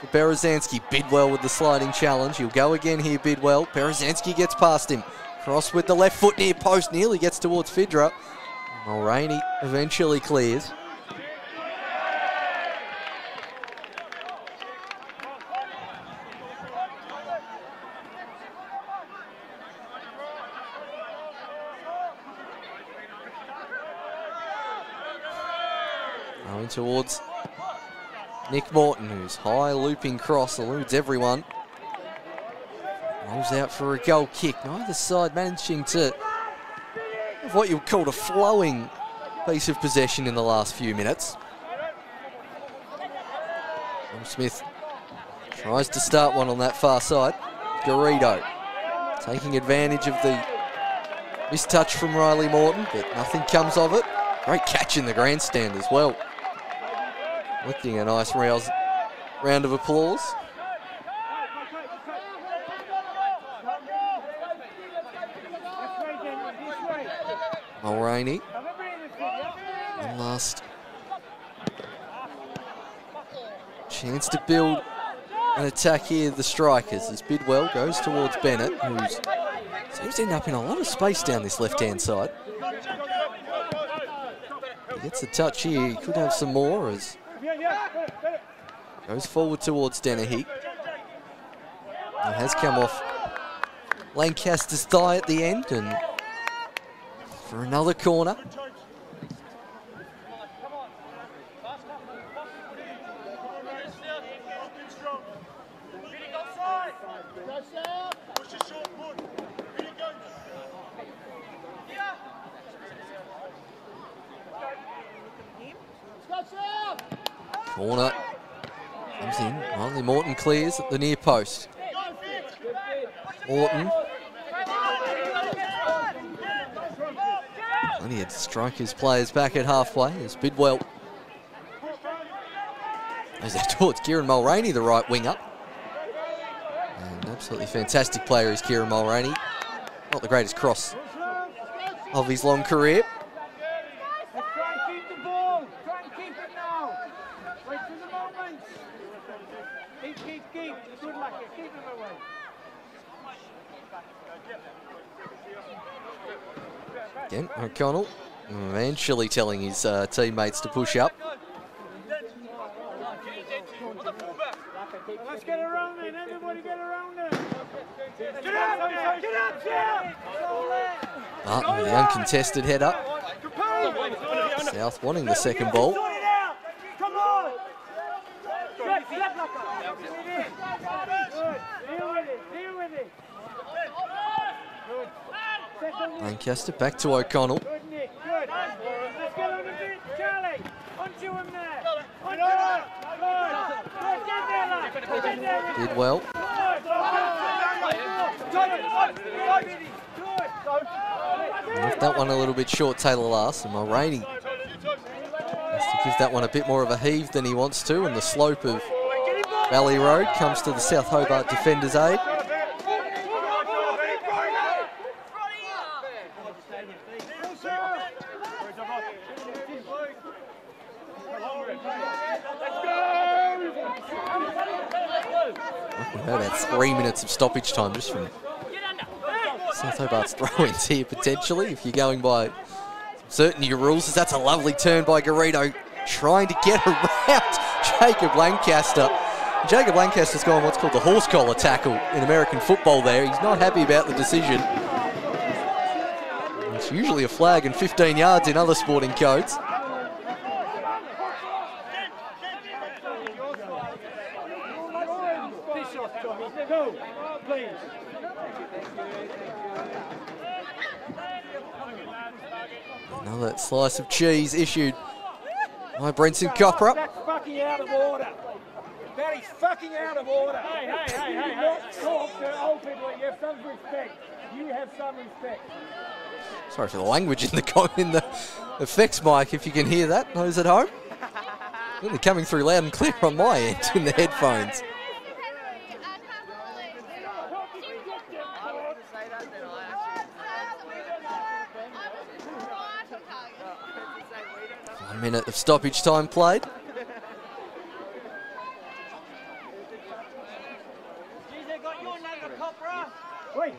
for Berezanski. Bidwell with the sliding challenge. He'll go again here, Bidwell. Berezanski gets past him. Cross with the left foot near post. Nearly gets towards Fidra. Mulroney eventually clears. Going towards Nick Morton, who's high looping cross, eludes everyone. Rolls out for a goal kick. Neither side managing to have what you would call a flowing piece of possession in the last few minutes. Tom Smith tries to start one on that far side. Garrido taking advantage of the mistouch from Riley Morton, but nothing comes of it. Great catch in the grandstand as well. Lifting a nice round of applause. Mulroney. One last chance to build an attack here, the strikers, as Bidwell goes towards Bennett, who seems to end up in a lot of space down this left-hand side. He gets a touch here, he could have some more as goes forward towards Dennehy. It has come off Lancaster's thigh at the end and for another corner. Corner comes in. Riley Morton clears the near post. Morton. Plenty of strikers players back at halfway as Bidwell goes out towards Kieran Mulroney, the right winger. And absolutely fantastic player is Kieran Mulroney. Not the greatest cross of his long career. Let's try and keep the ball. Try and keep it now. Wait for the moment. Keep, keep, keep. Good luck. Keep it away. Again, O'Connell eventually telling his uh, teammates to push up. Let's get around then. Everybody get around then. Get up there. Get up there. Barton with the uncontested header. South wanting the second ball. Sort it out. Come on. Good. Step like that. Good. Deal with it. Deal with it. Good. Second Lancaster back to O'Connell. Good, Nick. Good. Let's get on a bit, Charlie. Onto him there. Onto him. Good. Good. Get there, lad. Get there. with Did well. Left that one a little bit short, Taylor Last, and Mulroney has to give that one a bit more of a heave than he wants to, and the slope of Valley Road comes to the South Hobart defender's aid. We've had about three minutes of stoppage time just from South Hobart's throw-ins *laughs* here potentially, if you're going by certain new rules. That's a lovely turn by Garrido, trying to get *laughs* around Jacob Lancaster. Jacob Lancaster's gone what's called the horse collar tackle in American football there. He's not happy about the decision. It's usually a flag and 15 yards in other sporting codes. Fish off, Tommy. Go, please. Another slice of cheese issued by Brenton Copra. That's fucking out of order. That is fucking out of order. Hey, hey, hey, hey, hey. Not talk to old people. You have some respect. You have some respect. Sorry for the language in the in the effects mic if you can hear that. Those at home. Really coming through loud and clear on my end in the headphones. Stoppage time played.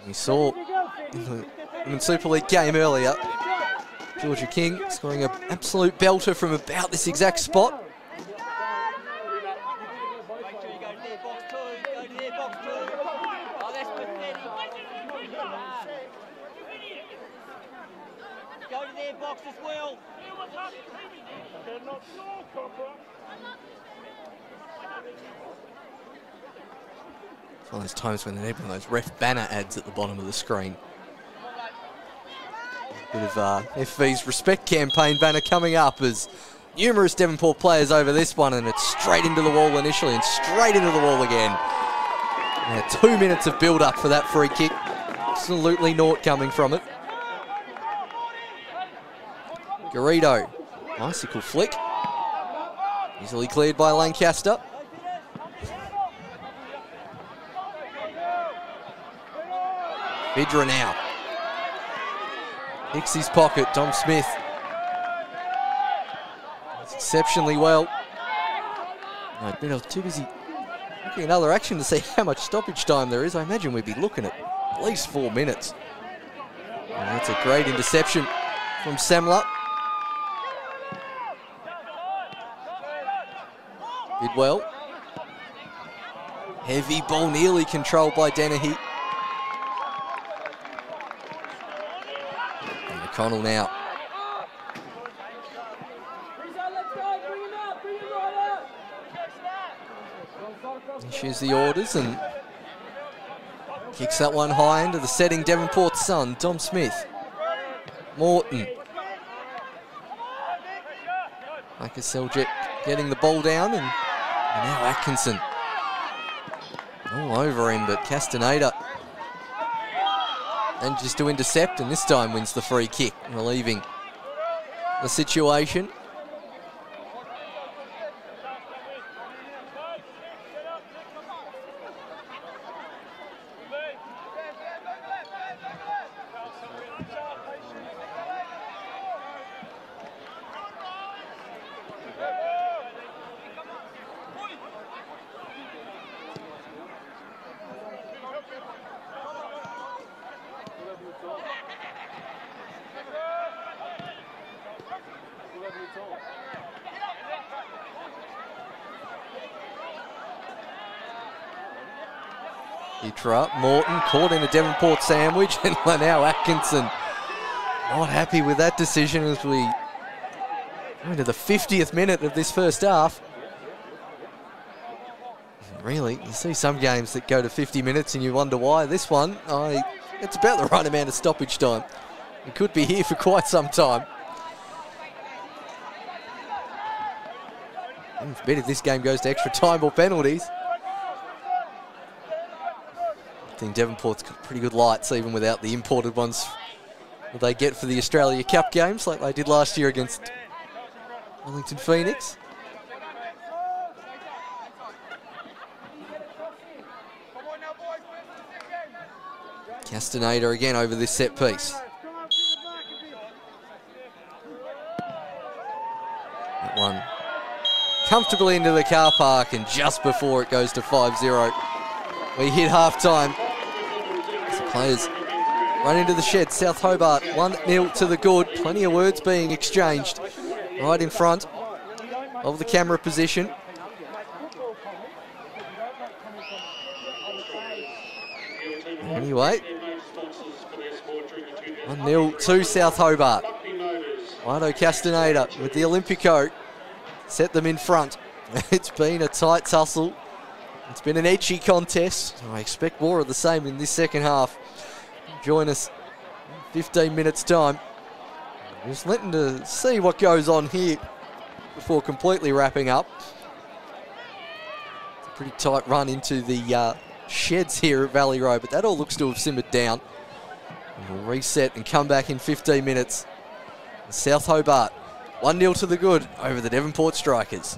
We saw in the Women's Super League game earlier, Georgia King scoring an absolute belter from about this exact spot. Go to their box as well. It's one of those times when of those ref banner ads at the bottom of the screen. Bit of uh, FV's respect campaign banner coming up as numerous Devonport players over this one, and it's straight into the wall initially and straight into the wall again. Now, two minutes of build up for that free kick. Absolutely naught coming from it. Garrido, icicle flick. Easily cleared by Lancaster. Fidra now. Hicks his pocket, Dom Smith. It's exceptionally well. No, but I too busy looking at other action to see how much stoppage time there is. I imagine we'd be looking at at least four minutes. And that's a great interception from Semler. Did well. Heavy ball nearly controlled by Dennehy. And O'Connell now. Issues the orders and kicks that one high into the setting Devonport son, Dom Smith. Morton. Micah Seljet getting the ball down and, and now Atkinson. All over him, but Castaneda manages to intercept and this time wins the free kick, relieving the situation. Morton caught in a Devonport sandwich *laughs* and now Atkinson not happy with that decision as we go into the 50th minute of this first half. Really, you see some games that go to 50 minutes and you wonder why. This one, I, it's about the right amount of stoppage time. It could be here for quite some time. It's better if this game goes to extra time or penalties. I think Devonport's got pretty good lights even without the imported ones they get for the Australia Cup games like they did last year against Wellington Phoenix. Castaneda again over this set piece. That one comfortably into the car park and just before it goes to 5-0. We hit half time. Players run into the shed. South Hobart 1-0 to the good. Plenty of words being exchanged right in front of the camera position. Anyway, 1-0 to South Hobart. Lino Castaneda with the Olympico set them in front. *laughs* it's been a tight tussle. It's been an edgy contest. I expect more of the same in this second half. Join us 15 minutes time. Just letting to see what goes on here before completely wrapping up. It's a pretty tight run into the uh, sheds here at Valley Road, but that all looks to have simmered down. And we'll reset and come back in 15 minutes. South Hobart, 1-0 to the good over the Devonport Strikers.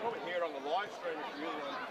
Hear it on the live stream if you really want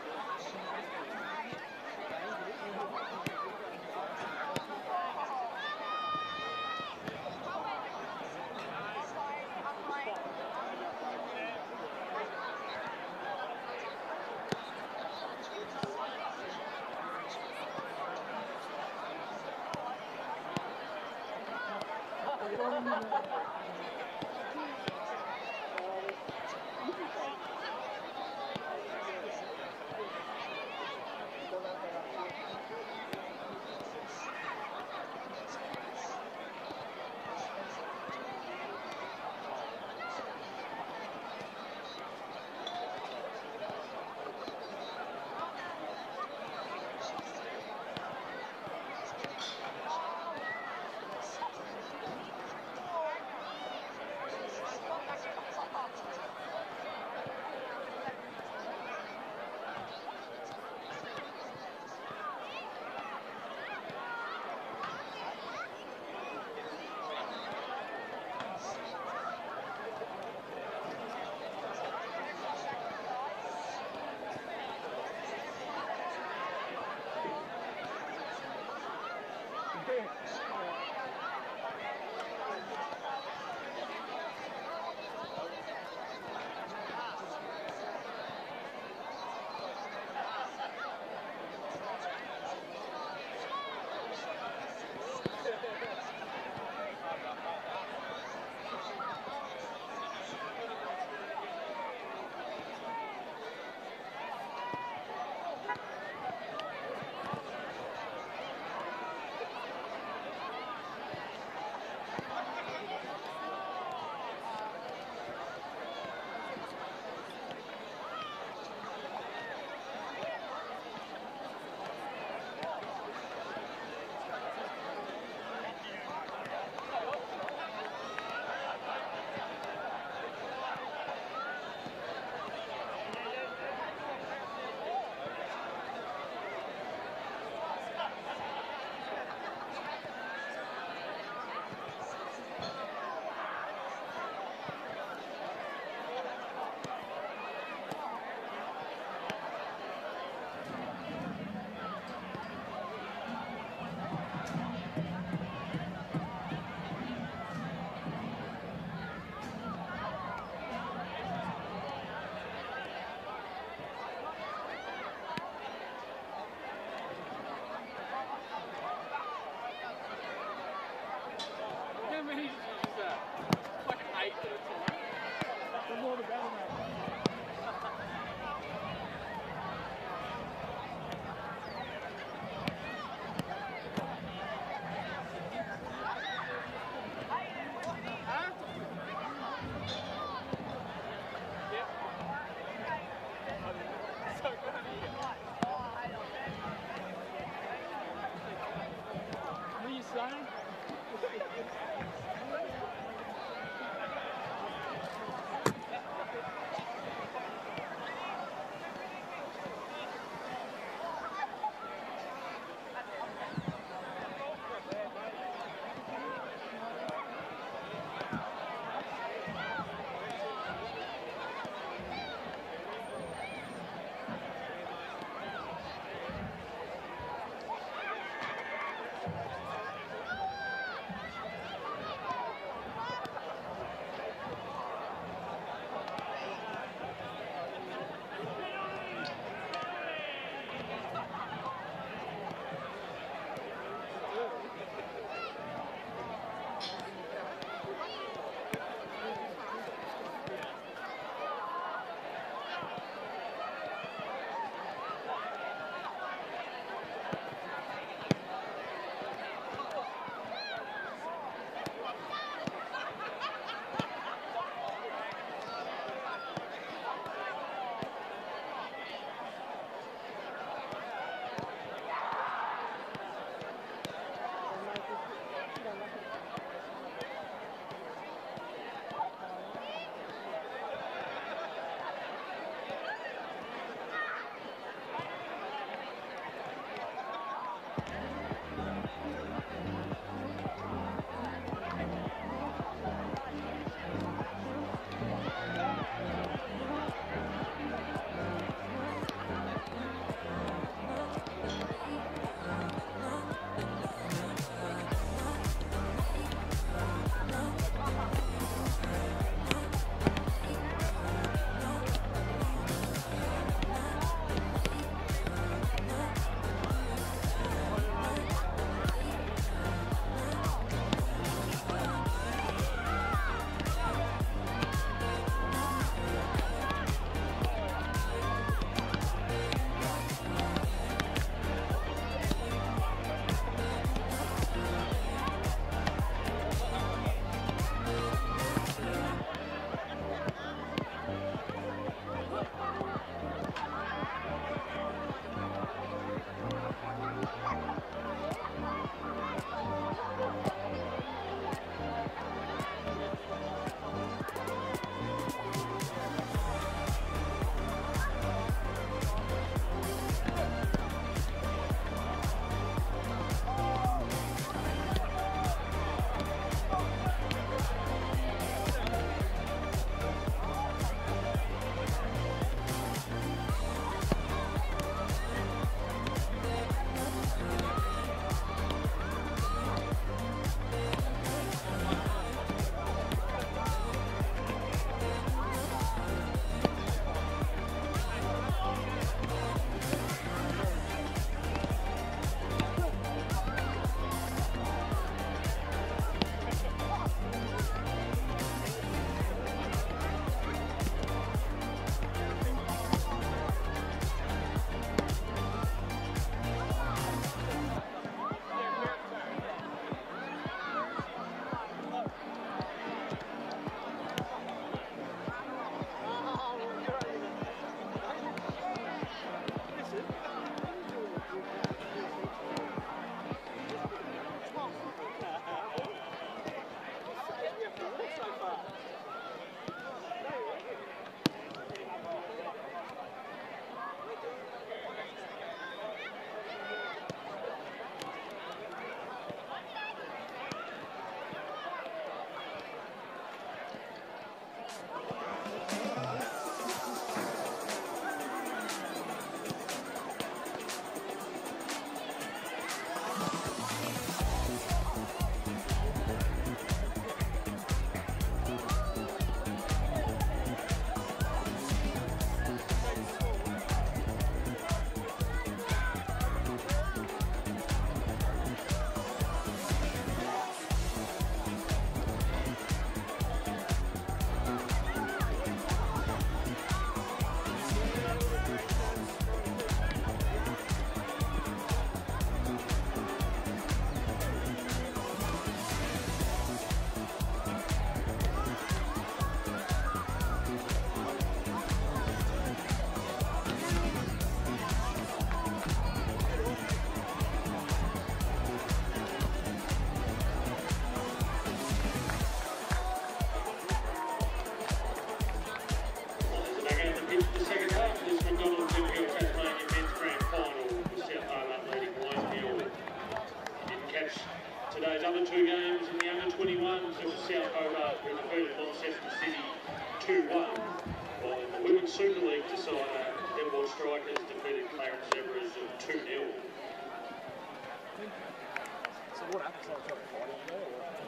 Strikers defeated Clarence Zebras of 2 0. So what happens? I'll try to fight it there. Or...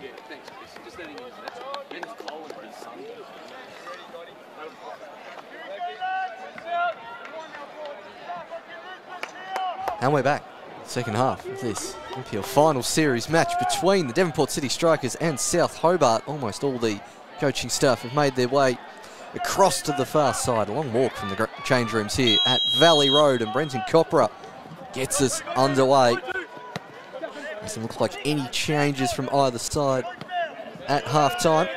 Yeah, thanks, Chris. Just letting you know. That's, when it's cold and it's sunny. And we're back. Second half of this NPL final series match between the Devonport City Strikers and South Hobart. Almost all the coaching staff have made their way across to the far side. A long walk from the change rooms here at Valley Road. And Brenton Copra gets us underway. Doesn't look like any changes from either side at half time.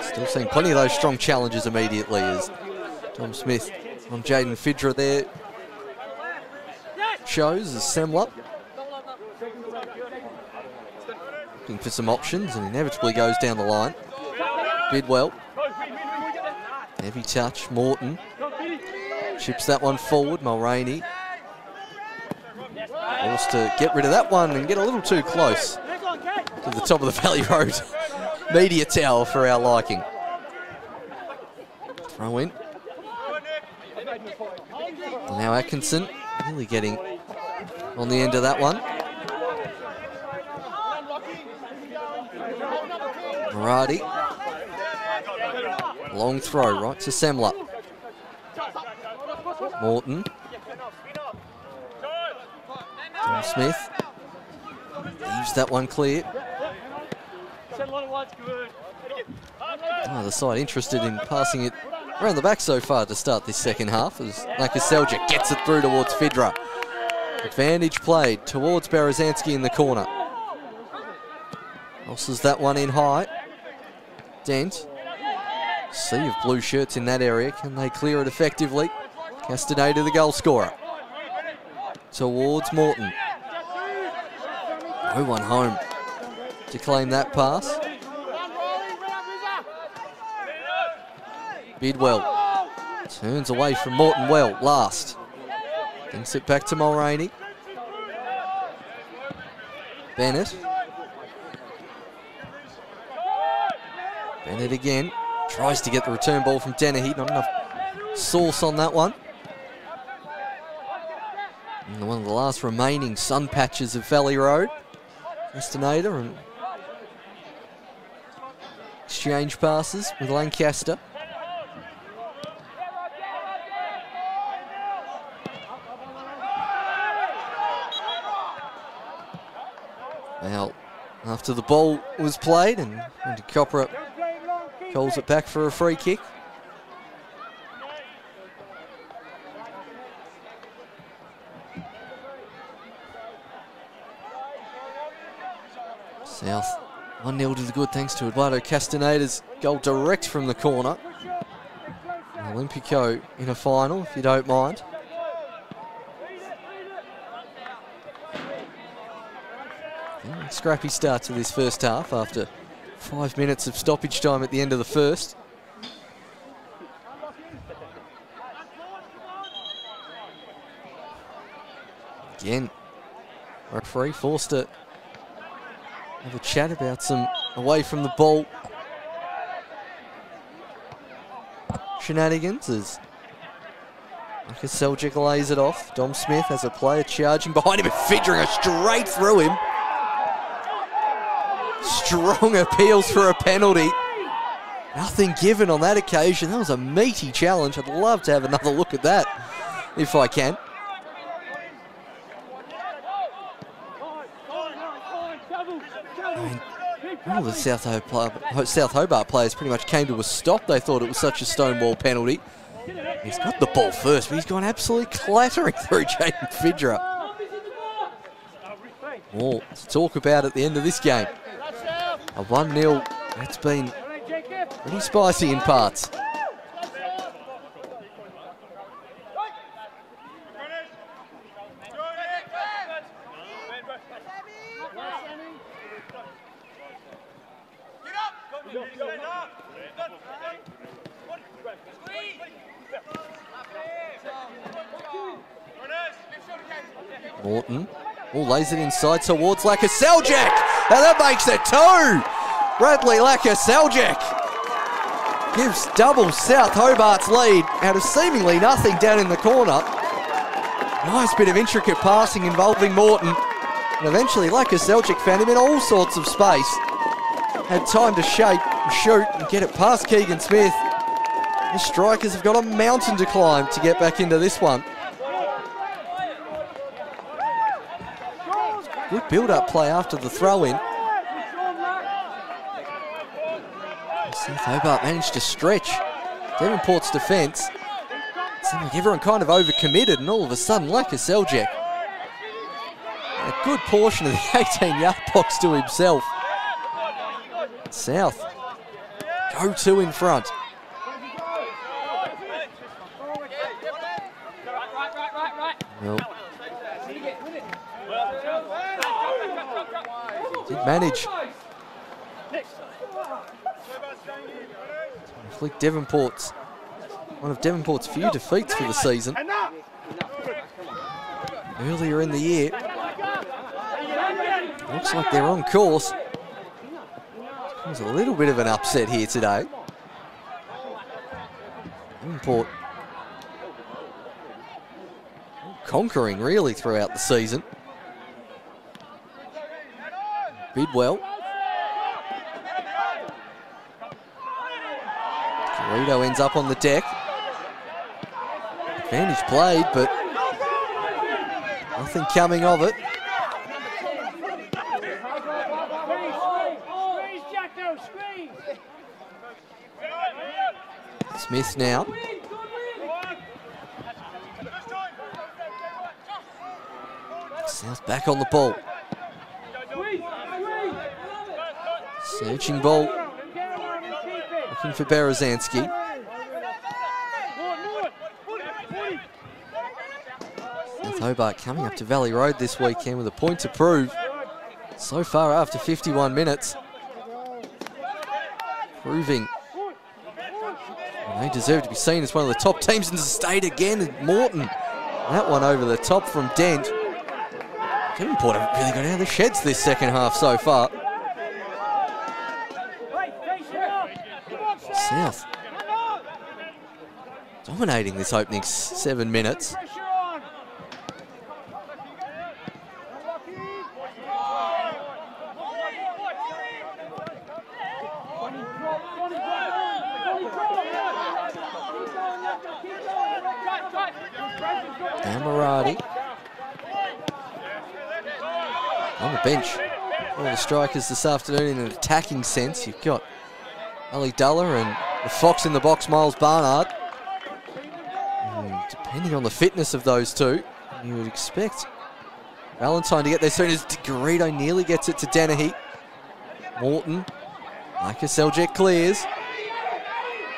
Still seeing plenty of those strong challenges immediately as Tom Smith on Jaden Fidra there shows as Semler. Looking for some options and inevitably goes down the line. Bidwell. Heavy touch, Morton. Chips that one forward, Mulroney. Wants to get rid of that one and get a little too close to the top of the Valley Road *laughs* media tower for our liking. Throw in. And now Atkinson really getting on the end of that one. Maradi. Long throw right to Semler. Morton. Tom Smith. Leaves that one clear. Oh, the side interested in passing it around the back so far to start this second half as Lakoseljac gets it through towards Fidra. Advantage played towards Berezanski in the corner. Losses that one in high. Dent. Sea of blue shirts in that area. Can they clear it effectively? Castaneda, the goal scorer. Towards Morton. No one home to claim that pass. Bidwell turns away from Morton well last. Thinks it back to Mulroney. Bennett. Bennett again. Tries to get the return ball from Dennehy. Not enough sauce on that one. And one of the last remaining sun patches of Valley Road. Castaneda and exchange passes with Lancaster. Now, after the ball was played and, and calls it back for a free kick. South 1 0 to the good thanks to Eduardo Castaneda's goal direct from the corner. Olympico in a final, if you don't mind. Scrappy start to this first half after five minutes of stoppage time at the end of the first. Again, referee forced to have a chat about some away from the ball shenanigans as Seljuk lays it off. Dom Smith has a player charging behind him and Fidringer straight through him. Strong appeals for a penalty. Nothing given on that occasion. That was a meaty challenge. I'd love to have another look at that if I can. All the South, Ho- South Hobart players pretty much came to a stop. They thought it was such a stonewall penalty. He's got the ball first, but he's gone absolutely clattering through *laughs* Jaden Fidra. More to talk about at the end of this game. A 1-0 that's been really spicy in parts. Morton. All oh, lays it inside towards Lakoseljac. And that makes it two. Bradley Lakoseljac gives double South Hobart's lead out of seemingly nothing down in the corner. Nice bit of intricate passing involving Morton. And eventually Lakoseljac found him in all sorts of space. Had time to shape and shoot and get it past Keegan Smith. The strikers have got a mountain to climb to get back into this one. Good build-up play after the throw-in. South Hobart managed to stretch Devonport's defence. Seemed like everyone kind of overcommitted and all of a sudden Lakoseljac a good portion of the *laughs* 18-yard box to himself. South go two in front. Well, manage. Flick Devonport's one of Devonport's few defeats for the season. Earlier in the year, looks like they're on course. There's a little bit of an upset here today. Devonport conquering really throughout the season. Bidwell. Garrido ends up on the deck. Advantage played, but nothing coming of it. Smith now. South back on the ball. Searching ball. Looking for Berezanski. Hobart coming up to Valley Road this weekend with a point to prove. So far after 51 minutes. Proving they deserve to be seen as one of the top teams in the state again. Morton, that one over the top from Dent. Devonport haven't really got out of the sheds this second half so far. South dominating this opening seven minutes. Amarati on the bench. All the strikers this afternoon in an attacking sense. You've got Ali Duller and the Fox in the box, Miles Barnard. And depending on the fitness of those two, you would expect Valentine to get there soon as Garrido nearly gets it to Dennehy. Morton, Lakoseljac clears.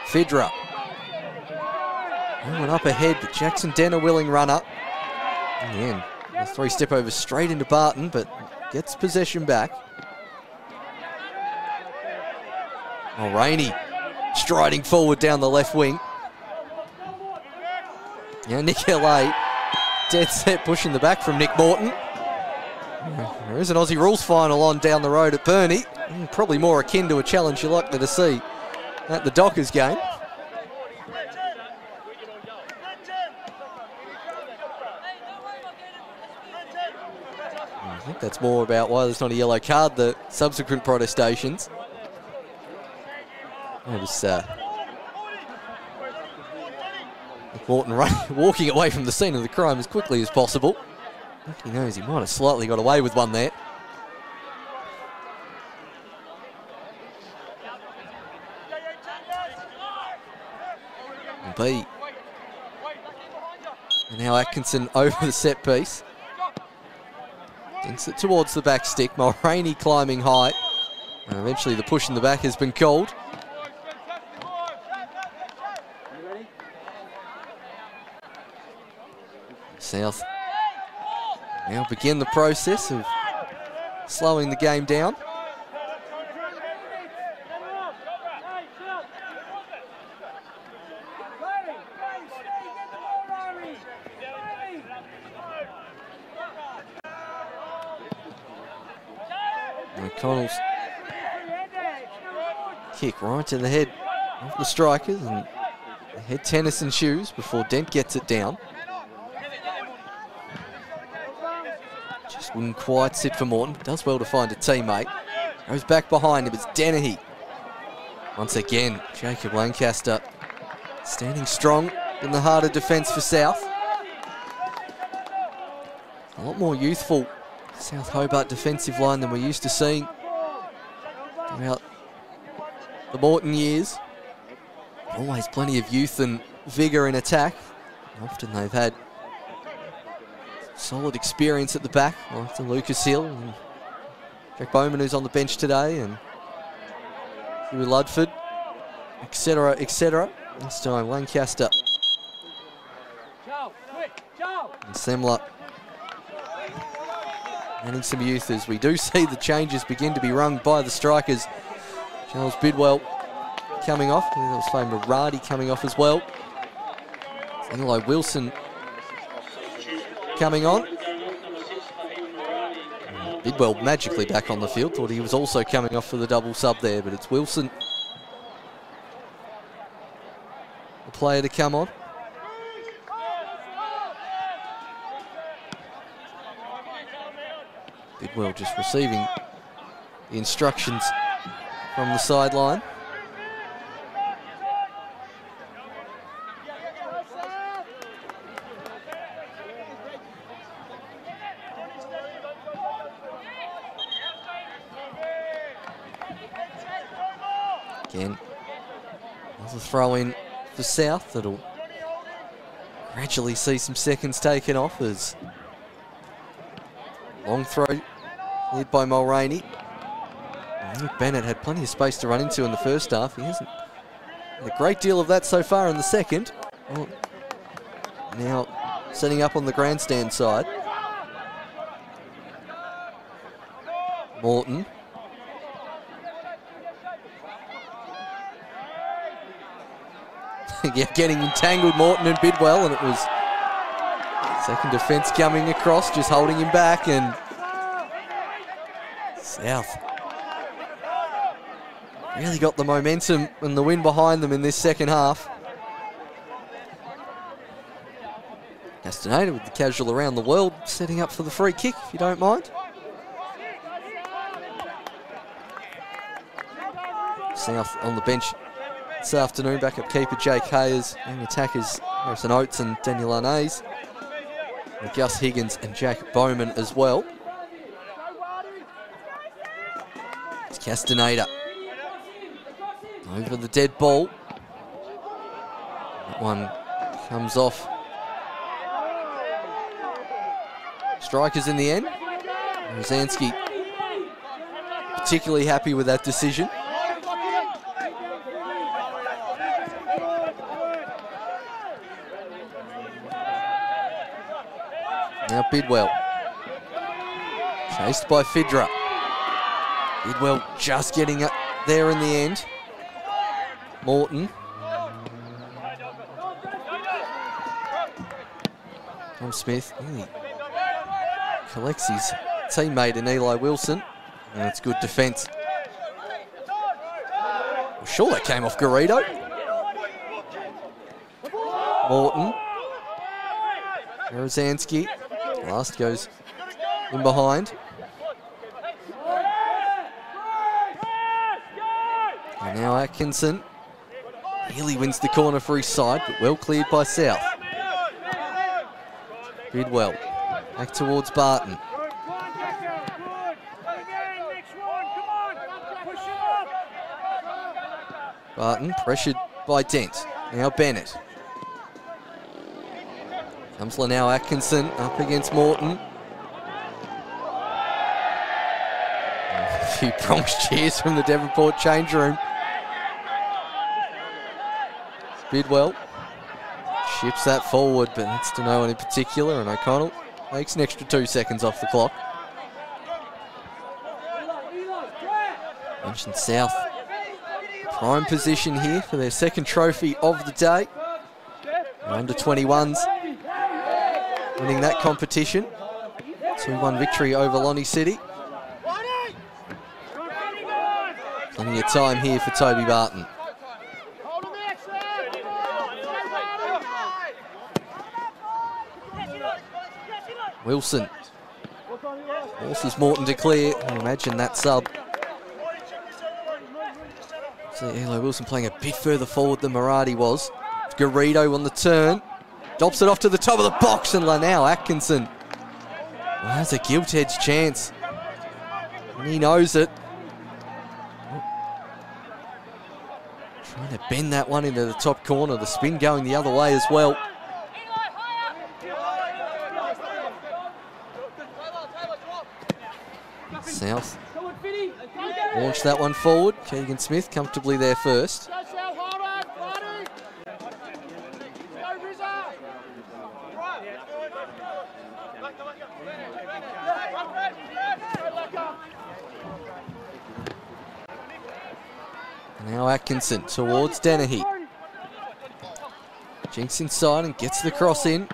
Fidra. Went up ahead, but Jackson Den willing runner. In the end, a three step over straight into Barton, but gets possession back. Oh, Rainey striding forward down the left wing. Yeah, Nick LA dead set pushing the back from Nick Morton. There is an Aussie Rules final on down the road at Burnie. Mm, probably more akin to a challenge you're likely to see at the Dockers game. I think that's more about why there's not a yellow card, the subsequent protestations. It was uh, Morton run, *laughs* walking away from the scene of the crime as quickly as possible. He knows he might have slightly got away with one there. B. And now Atkinson *laughs* over the set piece. Dinks it towards the back stick. Mulroney climbing high. And eventually the push in the back has been called. Begin the process of slowing the game down. McConnell's kick right to the head of the strikers and head tennis and shoes before Dent gets it down. Wouldn't quite sit for Morton. Does well to find a teammate. Goes back behind him. It's Dennehy. Once again, Jacob Lancaster standing strong in the heart of defence for South. A lot more youthful South Hobart defensive line than we're used to seeing throughout the Morton years. Always plenty of youth and vigour in attack. Often they've had solid experience at the back, the Lucas Hill and Jack Bowman who's on the bench today and Huey Ludford, etc., etc. This time Lancaster and Semler some youth as we do see the changes begin to be rung by the strikers. Charles Bidwell coming off. I think that was Fame Maradi coming off as well. Angelo Wilson coming on. Bidwell magically back on the field. Thought he was also coming off for the double sub there, but it's Wilson. The player to come on. Bidwell just receiving the instructions from the sideline. Again, another throw in for South that'll gradually see some seconds taken off as long throw led by Mulroney. Luke Bennett had plenty of space to run into in the first half. He hasn't had a great deal of that so far in the second. Well, now setting up on the grandstand side. Morton. *laughs* yeah, getting entangled Morton and Bidwell, and it was second defence coming across, just holding him back, and South really got the momentum and the win behind them in this second half. Castaneda with the casual around the world, setting up for the free kick, if you don't mind. South on the bench this afternoon. Backup keeper Jake Hayes and attackers Harrison Oates and Daniel Arnaz. Gus Higgins and Jack Bowman as well. It's Castaneda. Over the dead ball. That one comes off. Strikers in the end. Rosansky particularly happy with that decision. Bidwell. Chased by Fidra. Bidwell just getting up there in the end. Morton. Tom Smith really collects his teammate in Eli Wilson. And it's good defence. I'm sure that came off Garrido. Morton. Rosansky. Last goes in behind. And now Atkinson. nearly wins the corner for his side, but well cleared by South. Bidwell. Back towards Barton. Barton pressured by Dent. Now Bennett. Comes Atkinson up against Morton. A few Bronx cheers from the Devonport change room. Bidwell ships that forward, but that's to no one in particular, and O'Connell makes an extra two seconds off the clock. Mentioned South prime position here for their second trophy of the day. Under 21s winning that competition. 2-1 victory over Lonnie City. Plenty of time here for Toby Barton. Wilson. Forces Morton to clear. Imagine that sub. So Eli Wilson playing a bit further forward than Maradi was. Garrido on the turn. Dops it off to the top of the box and Lanau Atkinson. Well, that's a gilt edge chance. And he knows it. Trying to bend that one into the top corner. The spin going the other way as well. South launch that one forward. Keegan Smith comfortably there first. Now Atkinson towards Dennehy. Jinks inside and gets the cross in.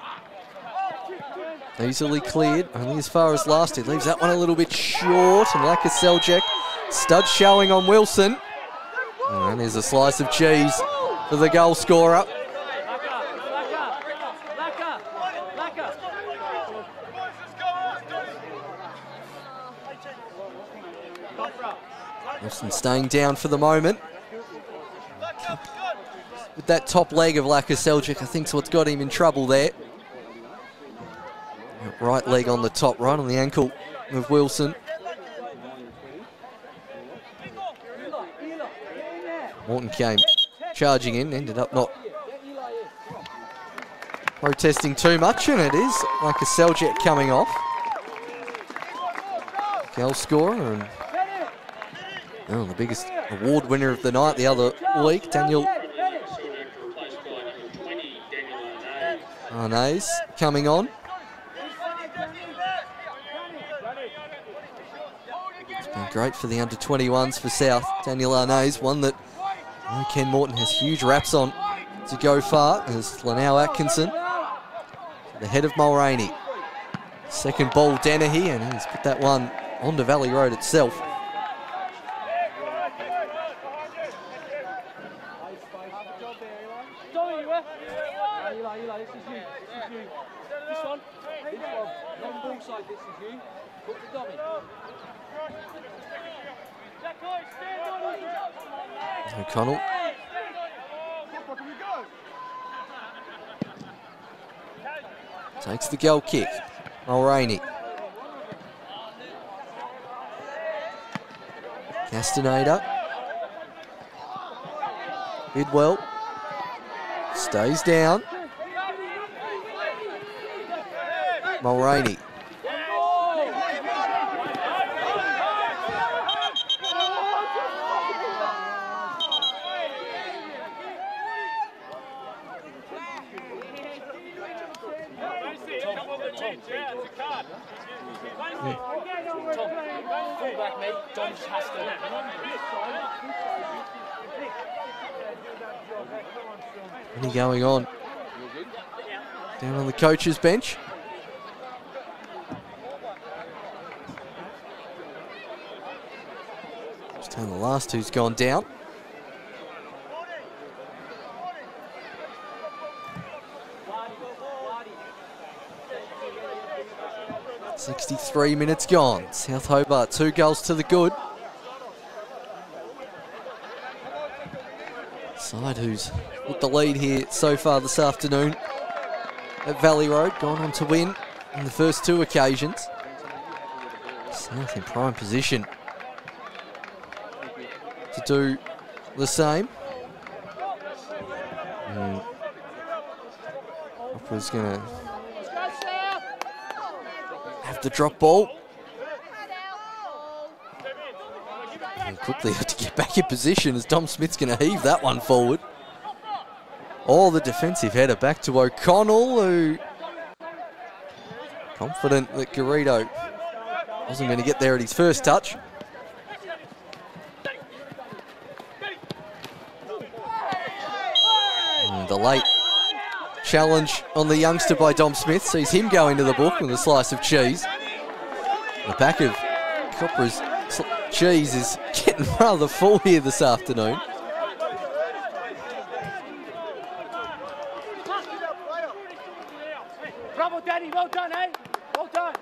Easily cleared, only as far as last. He leaves that one a little bit short. And Lakoseljac, stud showing on Wilson. And there's a slice of cheese for the goal scorer. Wilson staying down for the moment. With that top leg of Lakoseljac, I think is what's got him in trouble there. Right leg on the top, right on the ankle of Wilson. Morton came charging in, ended up not protesting too much, and it is like a coming off. Goal scorer and oh, the biggest award winner of the night the other week, Daniel Arnaz coming on. It's been great for the under 21s for South. Daniel Arnaz, one that Ken Morton has huge wraps on to go far as Lanau Atkinson. The head of Mulroney. Second ball Dennehy and he's put that one onto Valley Road itself. Goal kick. Mulroney. Castaneda. Bidwell. Stays down. Mulroney. Fullback, mate. Dom just has Any going on? Down on the coach's bench. Just the last who's gone down. Sixty-three minutes gone. South Hobart two goals to the good. Side who's with the lead here so far this afternoon at Valley Road, gone on to win in the first two occasions. South in prime position to do the same. And going to have the drop ball. And quickly have to get back in position as Dom Smith's going to heave that one forward. All the defensive header back to O'Connell, who confident that Garrido wasn't going to get there at his first touch. And the late challenge on the youngster by Dom Smith sees him go into the book with a slice of cheese. The back of Copra's cheese is *laughs* getting rather full here this afternoon. Bravo, Danny. Well done, eh? Well done.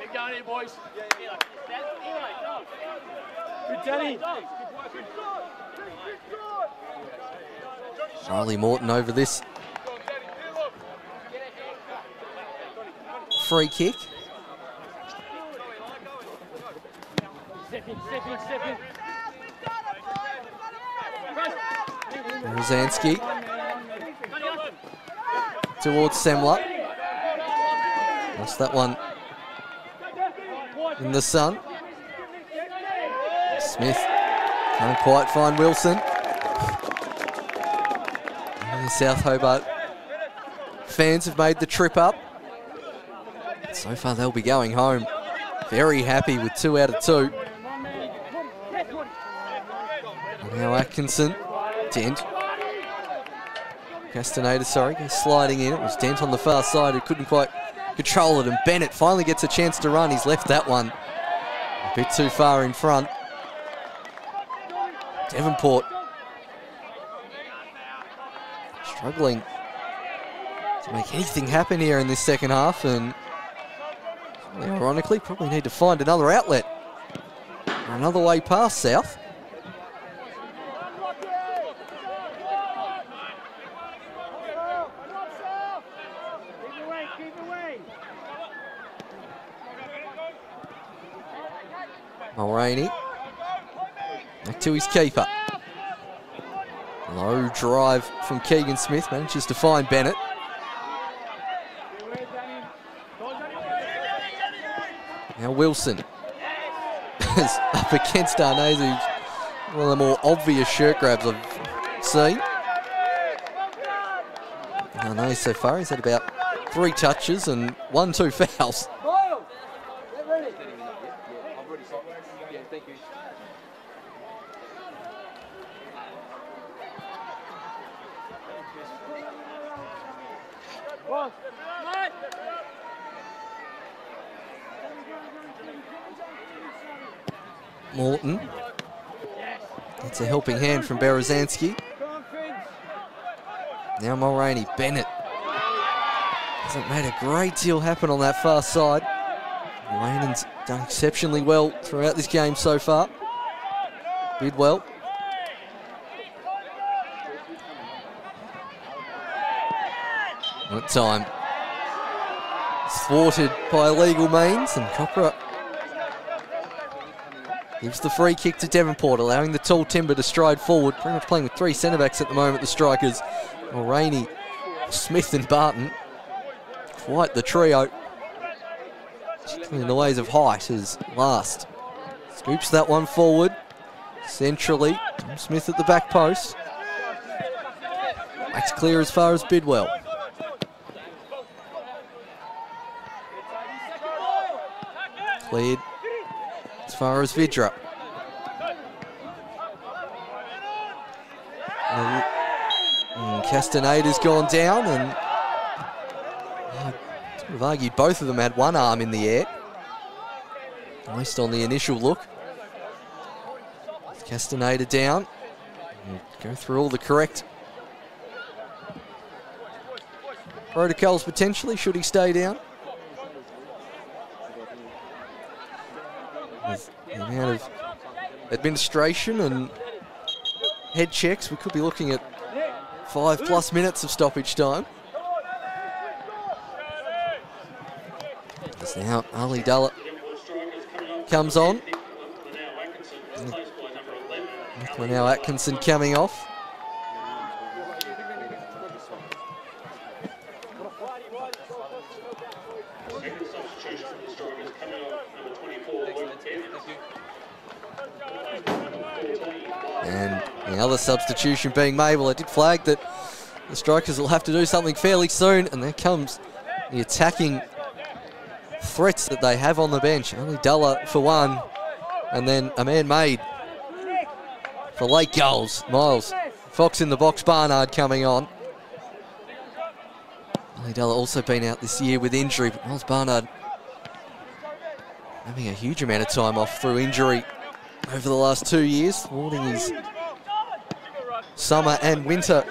Keep going here, boys. Good, Danny. Charlie Morton over this free kick. Rosansky towards Semler. Lost that one in the sun. Smith can't quite find Wilson. And South Hobart fans have made the trip up. So far they'll be going home very happy with two out of two. Now Atkinson, Dent. Castaneda, sorry, sliding in. It was Dent on the far side who couldn't quite control it, and Bennett finally gets a chance to run. He's left that one a bit too far in front. Devonport struggling to make anything happen here in this second half, and ironically, probably need to find another outlet. Another way past South. Mulroney. Back to his keeper. Low drive from Keegan Smith. Manages to find Bennett. Now Wilson is up against who's one of the more obvious shirt grabs I've seen. Arnaz so far, he's had about three touches and one, two fouls. Miles, get ready. I've already signed. Yeah, thank you. One. Morton. It's a helping hand from Berezanski. Now Mulroney, Bennett. Hasn't made a great deal happen on that far side. Raynan's done exceptionally well throughout this game so far. Bidwell. That time. Thwarted by illegal means, and Copra gives the free kick to Devonport, allowing the tall timber to stride forward. Pretty much playing with three centre backs at the moment, the strikers. Mulroney, Smith, and Barton. Quite the trio. In the ways of height is last. Scoops that one forward. Centrally, Smith at the back post. Makes clear as far as Bidwell. Cleared far as Fidra. And Castaneda's gone down and I would have argued both of them had one arm in the air. At least on the initial look. Castaneda down. Go through all the correct protocols potentially, should he stay down. With the amount of administration and head checks, we could be looking at five plus minutes of stoppage time. As now Ali Dalla comes on. Now Atkinson coming off. Second substitution for the strikers coming off number 24, Luke Bennett. And the other substitution being made. Well, I did flag that the strikers will have to do something fairly soon. And there comes the attacking threats that they have on the bench. Only Dulla for one. And then a man made for late goals. Miles. Fox in the box. Barnard coming on. Ali Dulla also been out this year with injury, but Miles Barnard having a huge amount of time off through injury over the last two years, thwarting his summer and winter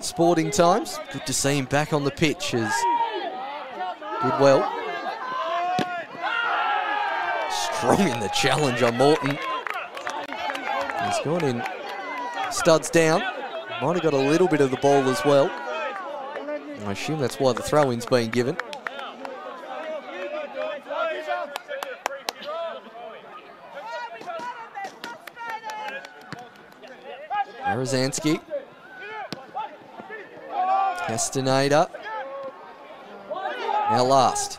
sporting times. Good to see him back on the pitch as did well. Strong in the challenge on Morton. He's gone in studs down. Might have got a little bit of the ball as well. I assume that's why the throw-in's been given. Arozansky. Castaneda. Now last.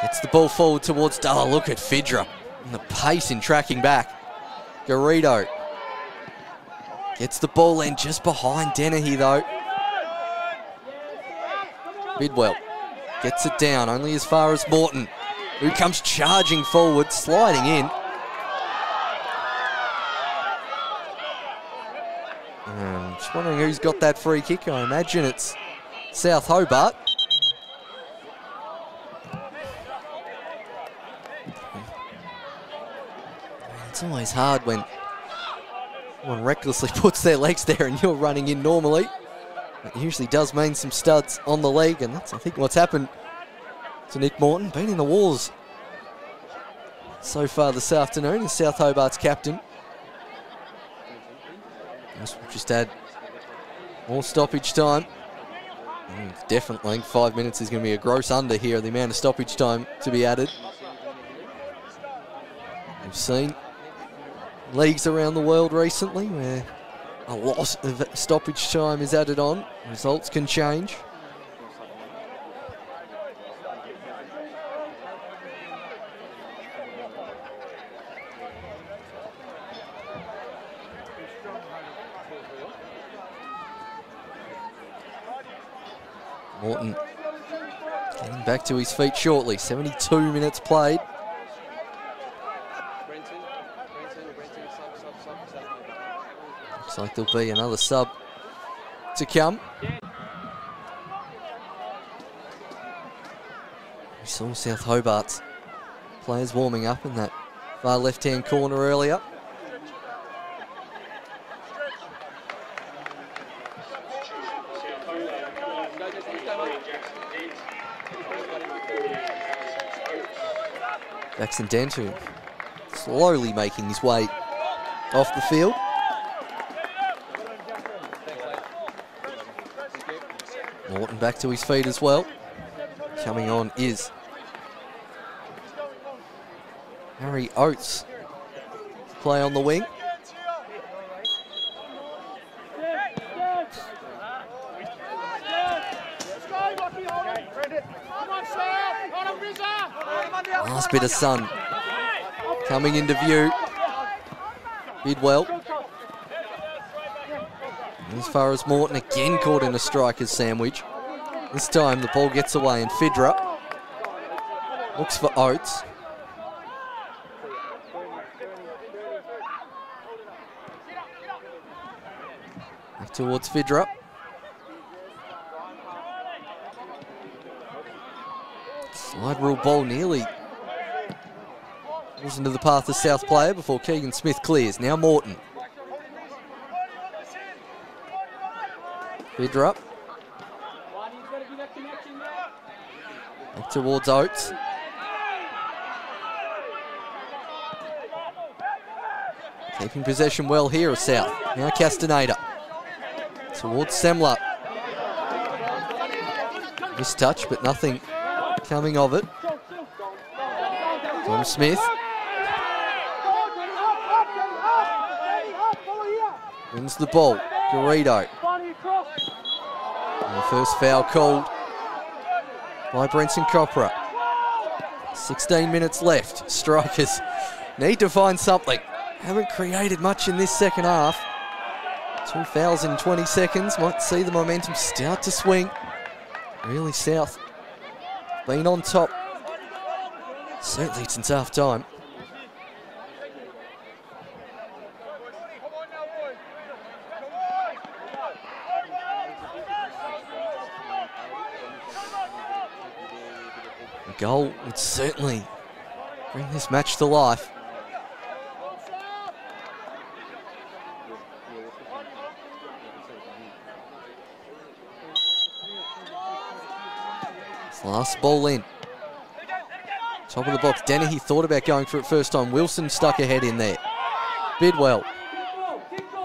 Gets the ball forward towards Dalla. Look at Fidra. And the pace in tracking back. Garrido. Gets the ball in just behind Dennehy though. Bidwell gets it down only as far as Morton, who comes charging forward, sliding in. Just who's got that free kick. I imagine it's South Hobart. It's always hard when one recklessly *laughs* puts their legs there and you're running in normally. It usually does mean some studs on the leg, and that's, I think, what's happened to Nick Morton. Been in the wars so far this afternoon as South Hobart's captain. We'll just add more stoppage time. Mm, definitely, five minutes is going to be a gross under here, the amount of stoppage time to be added. We've seen leagues around the world recently where a lot of stoppage time is added on. Results can change. Morton getting back to his feet shortly. 72 minutes played. Looks like there'll be another sub to come. We saw South Hobart's players warming up in that far left-hand corner earlier. Jackson slowly making his way off the field. Morton back to his feet as well. Coming on is Harry Oates. Play on the wing. Last bit of sun coming into view. Bidwell. As far as Morton again caught in a striker's sandwich. This time the ball gets away and Fidra looks for Oates. Back towards Fidra. Slide rule ball nearly was into the path of South player before Keegan Smith clears. Now Morton. Fidra up. Back towards Oates. Keeping possession well here of South. Now Castaneda. Towards Semler. Missed touch, but nothing coming of it. Tom Smith. Wins the ball. Garrido. And the first foul called by Brenton Copra. 16 minutes left. Strikers need to find something. Haven't created much in this second half. Two fouls in 20 seconds. Might see the momentum start to swing. Really South been on top. Certainly since half time. Goal would certainly bring this match to life. Last ball in. Top of the box. Dennehy thought about going for it first time. Wilson stuck ahead in there. Bidwell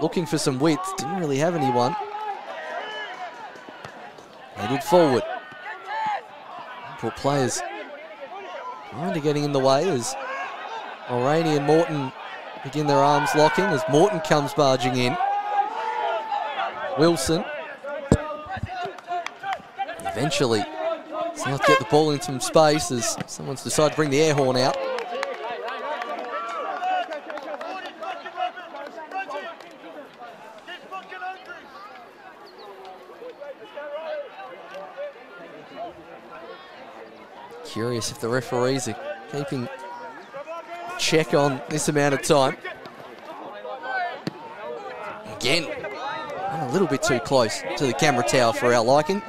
looking for some width. Didn't really have anyone. Headed forward. Put players kind of getting in the way as Mulroney and Morton begin their arms locking as Morton comes barging in. Wilson. Eventually, South get the ball into some space as someone's decided to bring the air horn out. Curious if the referees are keeping check on this amount of time. Again, I'm a little bit too close to the camera tower for our liking.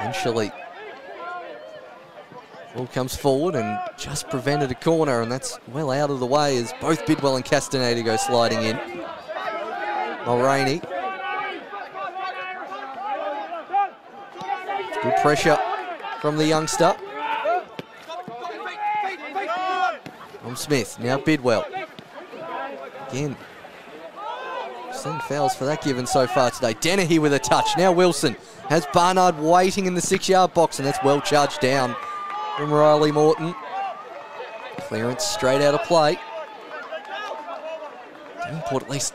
Eventually, ball comes forward and just prevented a corner, and that's well out of the way as both Bidwell and Castaneda go sliding in. Mulroney. Good pressure from the youngster. From Smith, now Bidwell. Again, seen fouls for that given so far today. Dennehy with a touch. Now Wilson has Barnard waiting in the six-yard box, and that's well charged down from Riley Morton. Clearance straight out of play. Devonport at least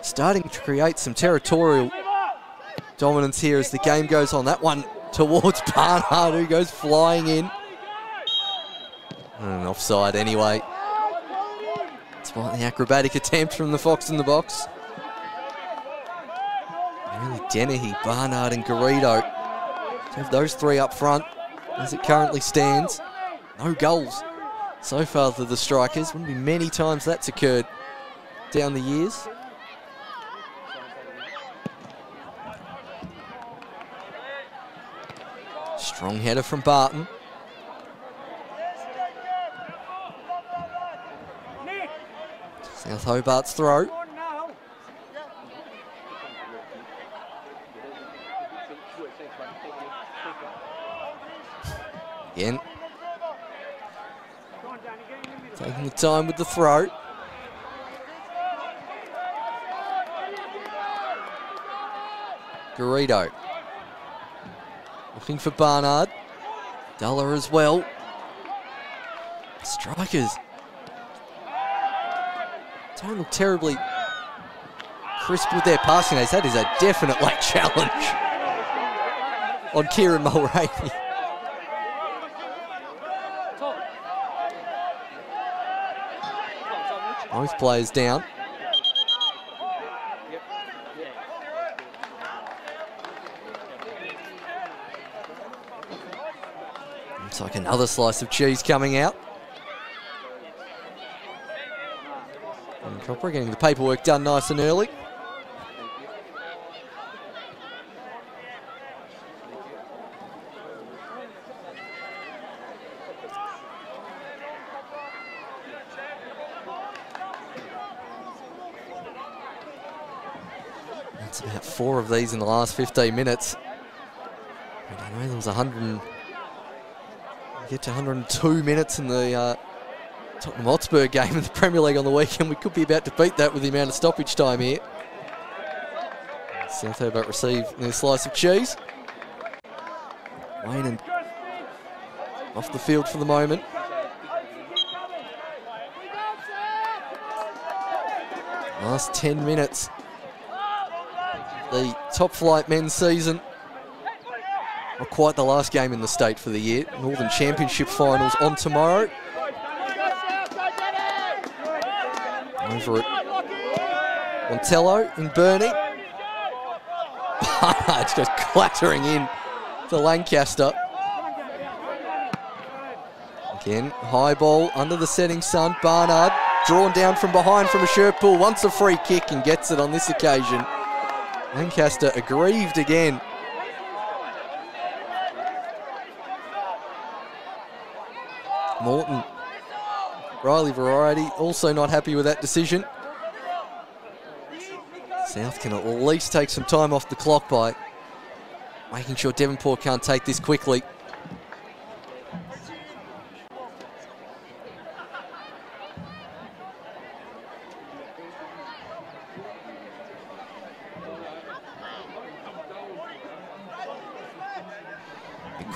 starting to create some territorial dominance here as the game goes on. That one towards *laughs* Barnard, who goes flying in. And offside anyway. Despite the acrobatic attempt from the Fox in the box. Really Dennehy, Barnard and Garrido. Have those three up front as it currently stands. No goals so far for the strikers. Wouldn't be many times that's occurred down the years. Strong header from Barton. South Hobart's throw. Again. Taking the time with the throw. Garrido. Looking for Barnard. Duller as well. Strikers. Don't look terribly crisp with their passing. That is a definite late *laughs* challenge on Kieran Mulroney. Both players down. Looks like another slice of cheese coming out. And Copper getting the paperwork done nice and early. That's about these in the last 15 minutes. I know there was 100 and get to 102 minutes in the uh, Tottenham Hotspur game in the Premier League on the weekend. We could be about to beat that with the amount of stoppage time here. South Hobart receive their slice of cheese. Wayne and off the field for the moment. Last 10 minutes. The top flight men's season. Not quite the last game in the state for the year. Northern Championship finals on tomorrow. Over at Montello in Burnie. *laughs* Barnard's just clattering in to Lancaster. Again, high ball under the setting sun. Barnard drawn down from behind from a shirt pull, wants a free kick and gets it on this occasion. Lancaster aggrieved again. Morton, Riley Variety also not happy with that decision. South can at least take some time off the clock by making sure Devonport can't take this quickly.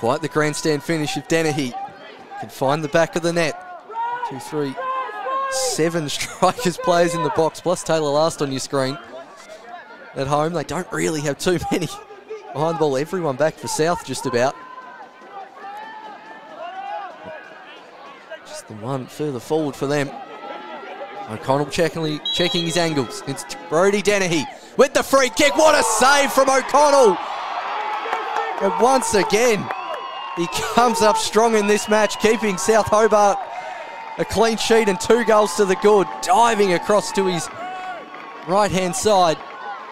Quite the grandstand finish if Dennehy can find the back of the net. Two, three, seven *laughs* strikers players in the box, plus Taylor last on your screen. At home, they don't really have too many. Behind ball, everyone back for South just about. Just the one further forward for them. O'Connell checking, checking his angles. It's Brody Dennehy with the free kick. What a save from O'Connell. And once again, he comes up strong in this match, keeping South Hobart a clean sheet and two goals to the good, diving across to his right hand side.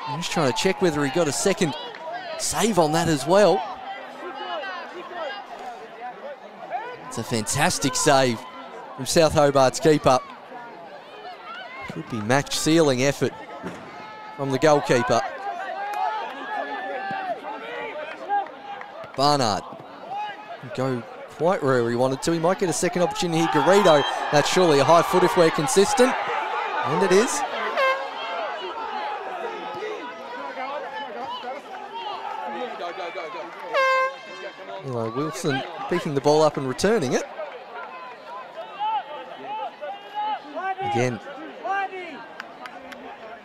I'm just trying to check whether he got a second save on that as well. It's a fantastic save from South Hobart's keeper. Could be match sealing effort from the goalkeeper. Barnard go quite where he wanted to. He might get a second opportunity here. Garrido, that's surely a high foot if we're consistent. And it is. Eli Wilson picking the ball up and returning it. Again, Buddy!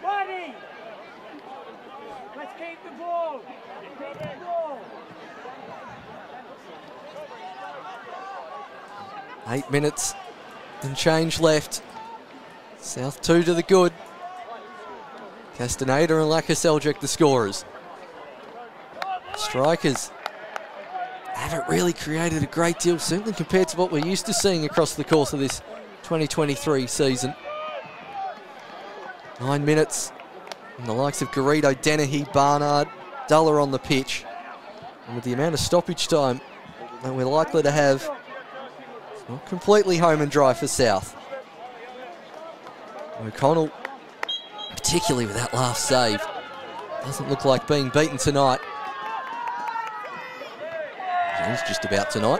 Buddy! Let's keep the ball! Keep the ball! Eight minutes and change left. South two to the good. Castaneda and Lakoseljac the scorers. Strikers haven't really created a great deal, certainly compared to what we're used to seeing across the course of this 2023 season. Nine minutes. And the likes of Garrido, Dennehy, Barnard, Duller on the pitch. And with the amount of stoppage time that we're likely to have, not completely home and dry for South. O'Connell, particularly with that last save, doesn't look like being beaten tonight. He's just about tonight.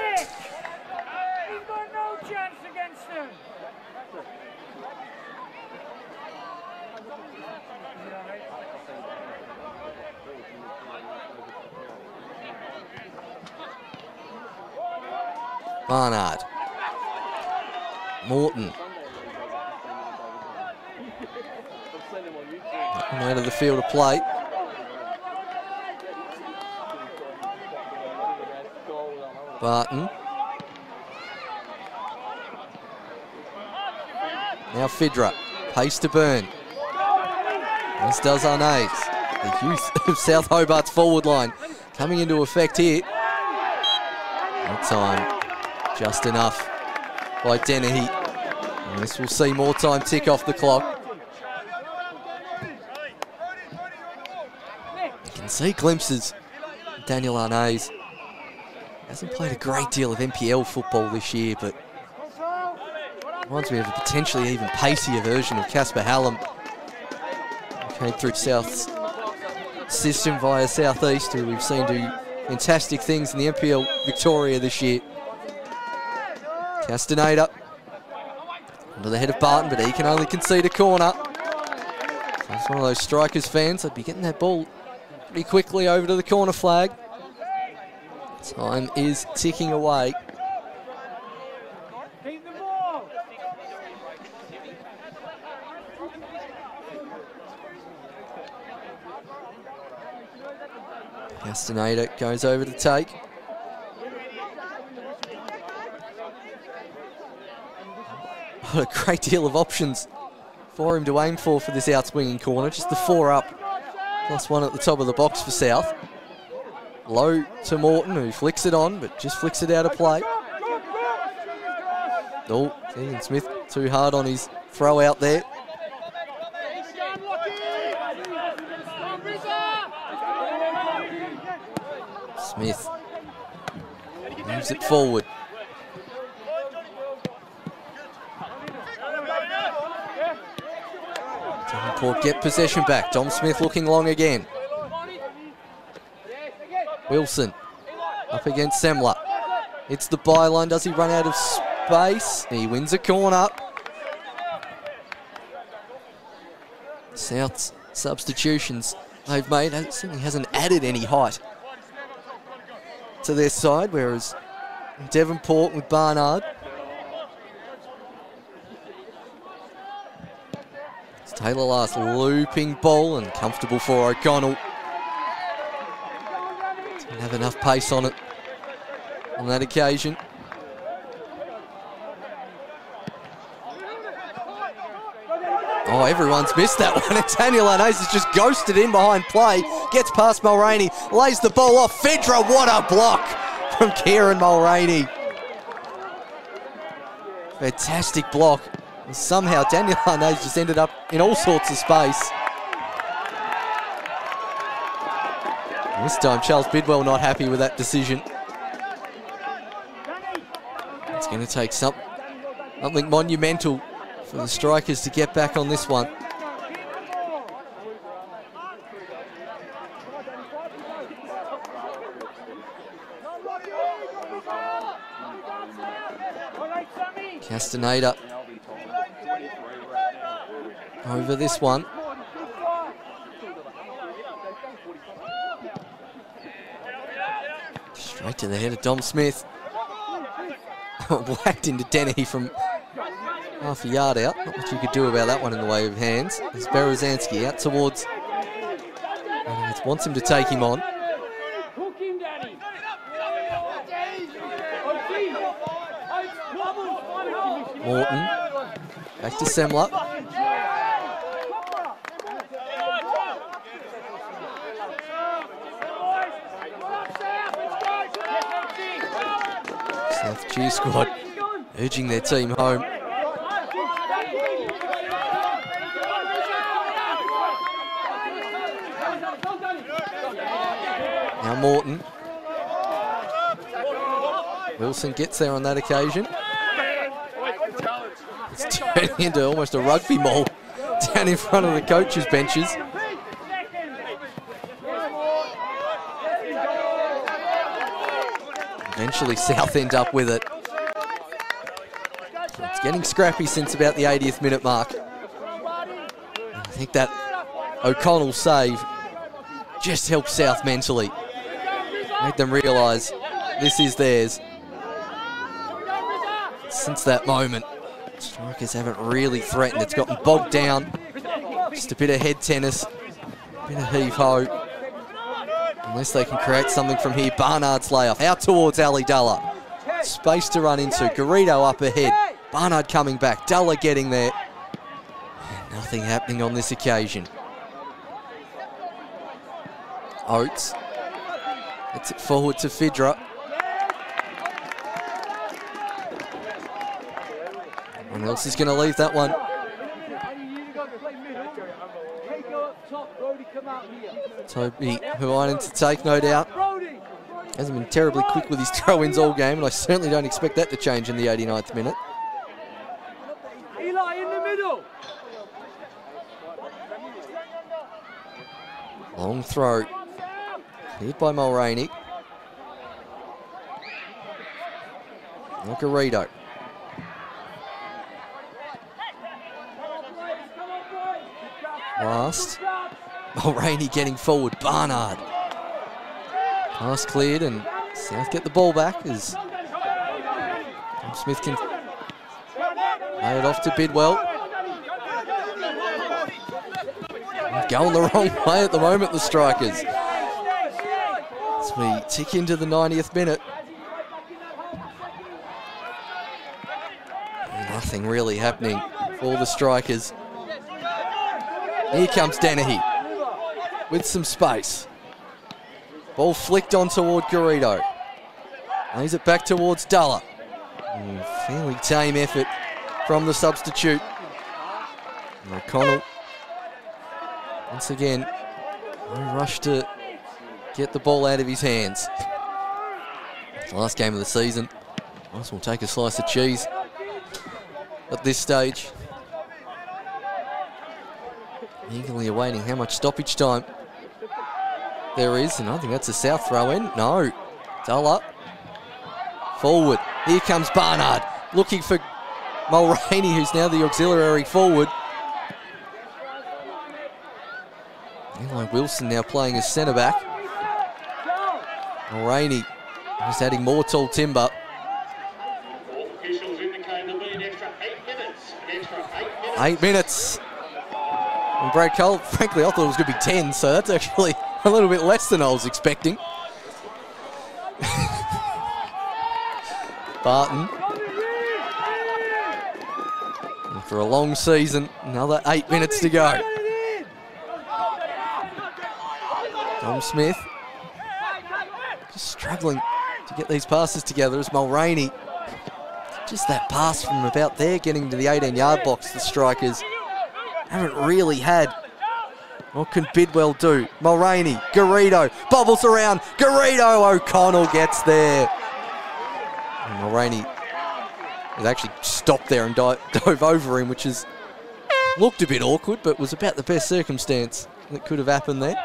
Barnard. Morton. Out of the field of play. Barton. Now Fidra. Pace to burn. As does Arnaz. The youth *laughs* of South Hobart's forward line coming into effect here. That time, just enough by Dennehy. And this will see more time tick off the clock. You can see glimpses. Daniel Arnaz hasn't played a great deal of NPL football this year, but reminds me of a potentially even pacier version of Casper Hallam. Came through South's system via Southeast, who we've seen do fantastic things in the NPL Victoria this year. Castaneda under the head of Barton, but he can only concede a corner. He's one of those strikers fans. I'd be getting that ball pretty quickly over to the corner flag. Time is ticking away. Castaneda goes over to take. What a great deal of options for him to aim for for this outswinging corner. Just the four up, plus one at the top of the box for South. Low to Morton, who flicks it on, but just flicks it out of play. Oh, Keegan Smith too hard on his throw out there. Smith moves it forward. Get possession back. Dom Smith looking long again. Wilson up against Semler. It's the byline. Does he run out of space? He wins a corner. South's substitutions they've made certainly hasn't added any height to their side, whereas Devonport with Barnard. Taylor last looping ball and comfortable for O'Connell. Didn't have enough pace on it on that occasion. Oh, everyone's missed that *laughs* one. And Daniel Arnaz has just ghosted in behind play. Gets past Mulroney, lays the ball off. Fidra, what a block from Kieran Mulroney. Fantastic block. And somehow Daniel Arnaz just ended up in all sorts of space. This time Charles Bidwell not happy with that decision. It's going to take some, something monumental for the Strikers to get back on this one. Castaneda over this one. Straight to the head of Dom Smith. *laughs* Whacked into Denny from half a yard out. Not much you could do about that one in the way of hands. As Berezanski out towards. Wants him to take him on. Morton. Back to Semler. South G squad urging their team home. Now Morton. Wilson gets there on that occasion. It's turning into almost a rugby maul *laughs* down in front of the coaches' benches. Eventually South end up with it. It's getting scrappy since about the 80th minute mark. I think that O'Connell save just helped South mentally. Made them realise this is theirs. Since that moment, Strikers haven't really threatened. It's gotten bogged down. Just a bit of head tennis, a bit of heave-ho. Unless they can create something from here. Barnard's layoff out towards Ali Dulla. Space to run into. Garrido up ahead. Barnard coming back. Dulla getting there. Nothing happening on this occasion. Oates. It's it forward to Fidra. Anyone else is going to leave that one? Toby Huainen to take, no doubt. Hasn't been terribly quick with his throw-ins all game, and I certainly don't expect that to change in the 89th minute. Eli in the middle. Long throw. Hit by Mulroney. Garrido. Last. Mulroney getting forward. Barnard. Pass cleared and South get the ball back as Tom Smith can lay it off to Bidwell. Going the wrong way at the moment, the Strikers. As we tick into the 90th minute. Nothing really happening for the Strikers. Here comes Dennehy with some space. Ball flicked on toward Garrido. Lays it back towards Dulla. Mm, fairly tame effort from the substitute. O'Connell, once again, no rush to get the ball out of his hands. Last game of the season. Might as well take a slice of cheese at this stage. Eagerly awaiting how much stoppage time there is, and I think that's a south throw in. No, Duller. Forward. Here comes Barnard looking for Mulroney, who's now the auxiliary forward. Eli Wilson now playing as centre back. Mulroney is adding more tall timber. Fourth officials indicate there'll be an extra eight minutes. Eight minutes. And Brad Cole, frankly, I thought it was going to be 10, so that's actually a little bit less than I was expecting. *laughs* Barton. And for a long season, another eight minutes to go. Tom Smith just struggling to get these passes together as Mulroney. Just that pass from about there getting to the 18 yard box, the strikers haven't really had. What can Bidwell do? Mulroney, Garrido, bubbles around. Garrido O'Connell gets there. And Mulroney has actually stopped there and *laughs* dove over him, which is looked a bit awkward, but was about the best circumstance that could have happened there.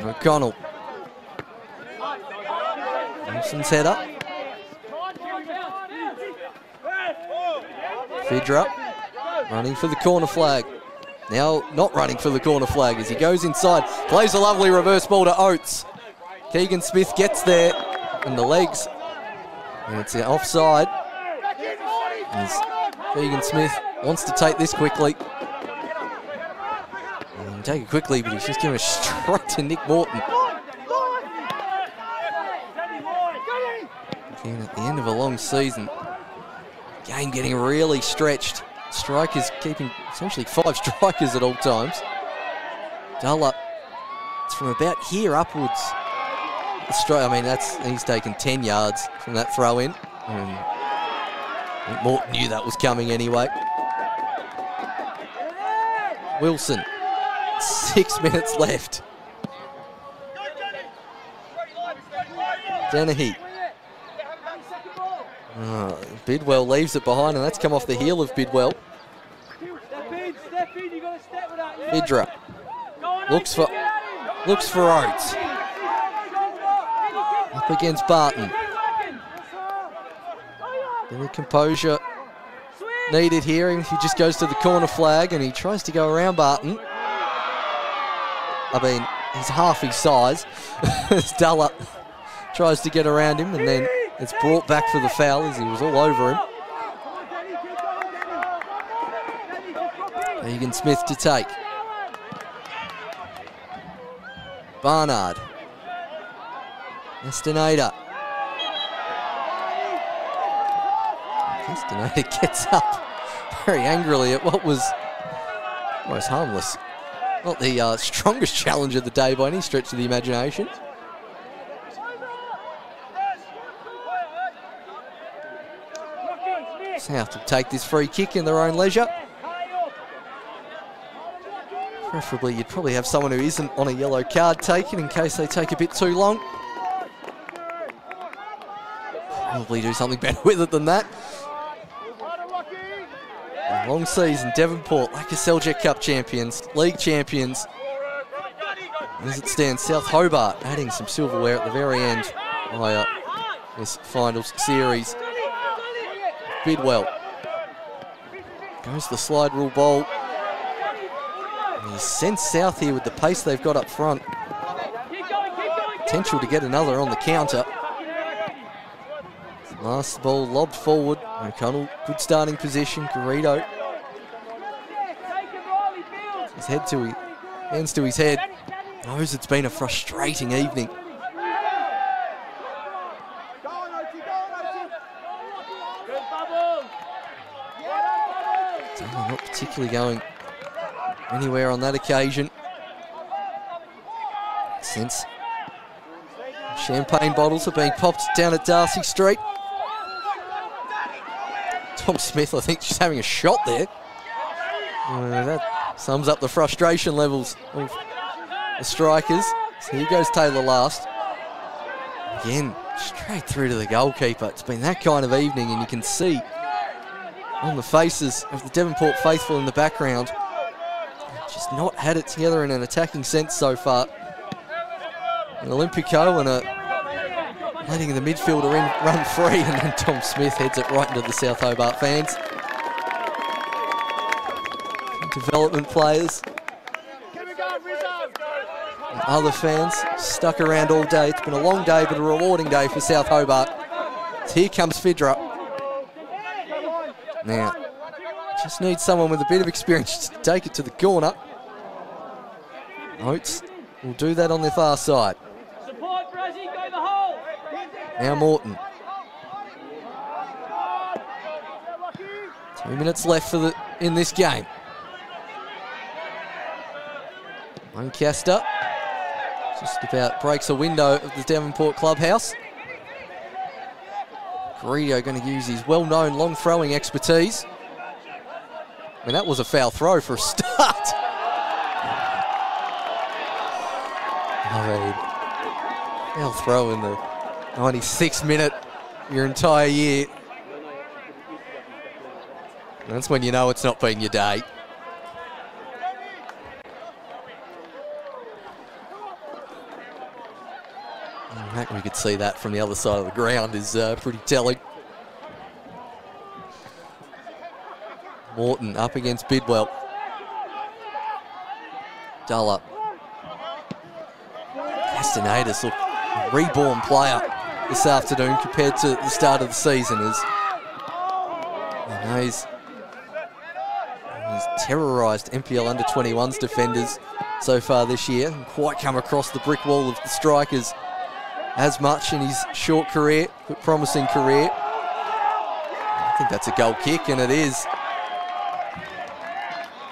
O'Connell. Wilson's header. Fidra running for the corner flag. Now not running for the corner flag as he goes inside. Plays a lovely reverse ball to Oates. Keegan Smith gets there and the legs. And it's offside. As Keegan Smith wants to take this quickly. And take it quickly, but he's just giving it straight to Nick Morton. Again, at the end of a long season, game getting really stretched. Strikers keeping essentially five *laughs* strikers at all times. Dull It's from about here upwards. I mean, that's he's taken 10 yards from that throw in. Morton knew that was coming anyway. Wilson, six *laughs* minutes left. Dennehy. Oh, Bidwell leaves it behind, and that's come off the heel of Bidwell. Step in, step in, you gotta step with that. looks for looks for Oates. Up against Barton. Of composure needed here. He just goes to the corner flag and he tries to go around Barton. I mean, he's half his size. *laughs* Duller tries to get around him and then it's brought back for the foul as he was all over him. Keegan Smith to take. Barnard. Castaneda. Castaneda gets up very angrily at what was almost harmless. Not the uh, strongest challenge of the day by any stretch of the imagination. South will take this free kick in their own leisure. Preferably, you'd probably have someone who isn't on a yellow card taken in case they take a bit too long. Probably do something *laughs* better with it than that. Long season, Devonport, like a Cup champions, league champions. As it stands, South Hobart adding some silverware at the very end via this finals series. Bidwell goes the slide rule. And he's sent South here with the pace they've got up front. Potential to get another on the counter. Last ball lobbed forward. O'Connell, good starting position. Garrido, his head to his hands to his head. Knows it's been a frustrating evening. Particularly going anywhere on that occasion. Since Champagne bottles have been popped down at Darcy Street. Tom Smith, I think, she's having a shot there. Uh, that sums up the frustration levels of the strikers. So here goes Taylor last. Again, straight through to the goalkeeper. It's been that kind of evening, and you can see on the faces of the Devonport faithful in the background, just not had it together in an attacking sense so far. An Olympico and a letting the midfielder in run free, and then Tom Smith heads it right into the South Hobart fans. Development players and other fans stuck around all day. It's been a long day, but a rewarding day for South Hobart. Here comes Fidra. Now, just need someone with a bit of experience to take it to the corner. Oates will do that on the far side. Now Morton. Two minutes left for the in this game. Lancaster just about breaks a window of the Devonport clubhouse. Greedo going to use his well-known long throwing expertise. I mean, that was a foul throw for a start. I mean, foul throw in the 96th minute your entire year. That's when you know it's not been your day. That we could see that from the other side of the ground is uh, pretty telling. Morton up against Bidwell. Duller. Castanedas, look, a reborn player this afternoon compared to the start of the season. Is he's, he's terrorised NPL under 21s defenders so far this year. quite come across the brick wall of the strikers as much in his short career, but promising career. I think that's a goal kick, and it is.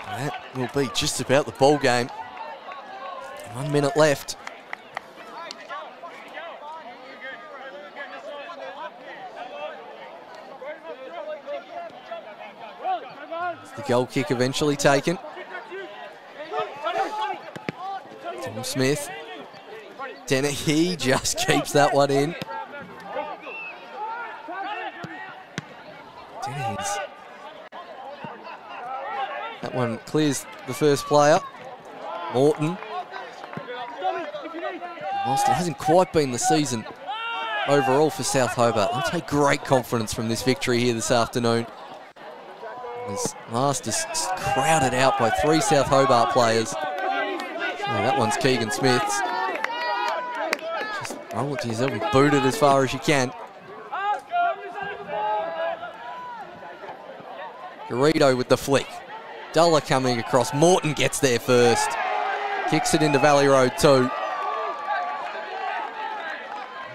That will be just about the ball game. One minute left. The goal kick eventually taken. Tom Smith. Dennehy just keeps that one in. Dennehy's. That one clears the first player. Morton. Whilst it hasn't quite been the season overall for South Hobart, they'll take great confidence from this victory here this afternoon. As last is crowded out by three South Hobart players. Oh, that one's Keegan Smith's. Just roll it to yourself and boot it as far as you can. Garrido with the flick. Duller coming across. Morton gets there first. Kicks it into Valley Road too.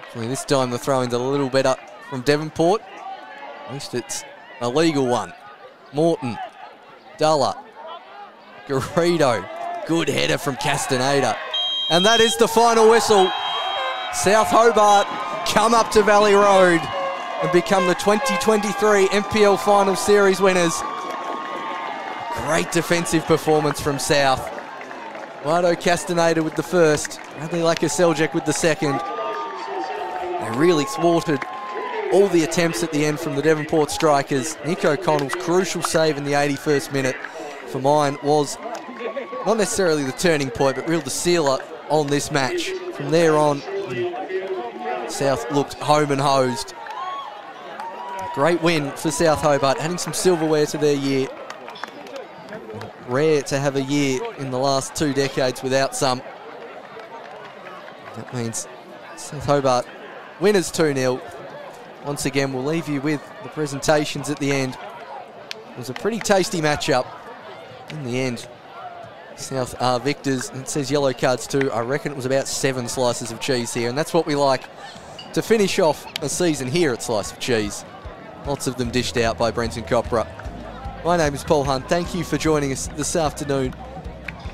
Hopefully this time the throw-in's a little better from Devonport. At least it's a legal one. Morton. Duller. Garrido. Good header from Castaneda. And that is the final whistle. South Hobart come up to Valley Road and become the 2023 NPL Final Series winners. Great defensive performance from South. Mardo Castaneda with the first, Bradley Lakoseljac with the second. They really thwarted all the attempts at the end from the Devonport strikers. Nico O'Connell's crucial save in the 81st minute for mine was not necessarily the turning point, but real the sealer on this match. From there on, South looked home and hosed. Great win for South Hobart, adding some silverware to their year. Rare to have a year in the last two decades without some. That means South Hobart winners 2-0. Once again, we'll leave you with the presentations at the end. It was a pretty tasty matchup in the end. South victors. It says yellow cards too. I reckon it was about seven slices of cheese here, and that's what we like to finish off a season here at Slice of Cheese. Lots of them dished out by Brenton Copra. My name is Paul Hunt. Thank you for joining us this afternoon.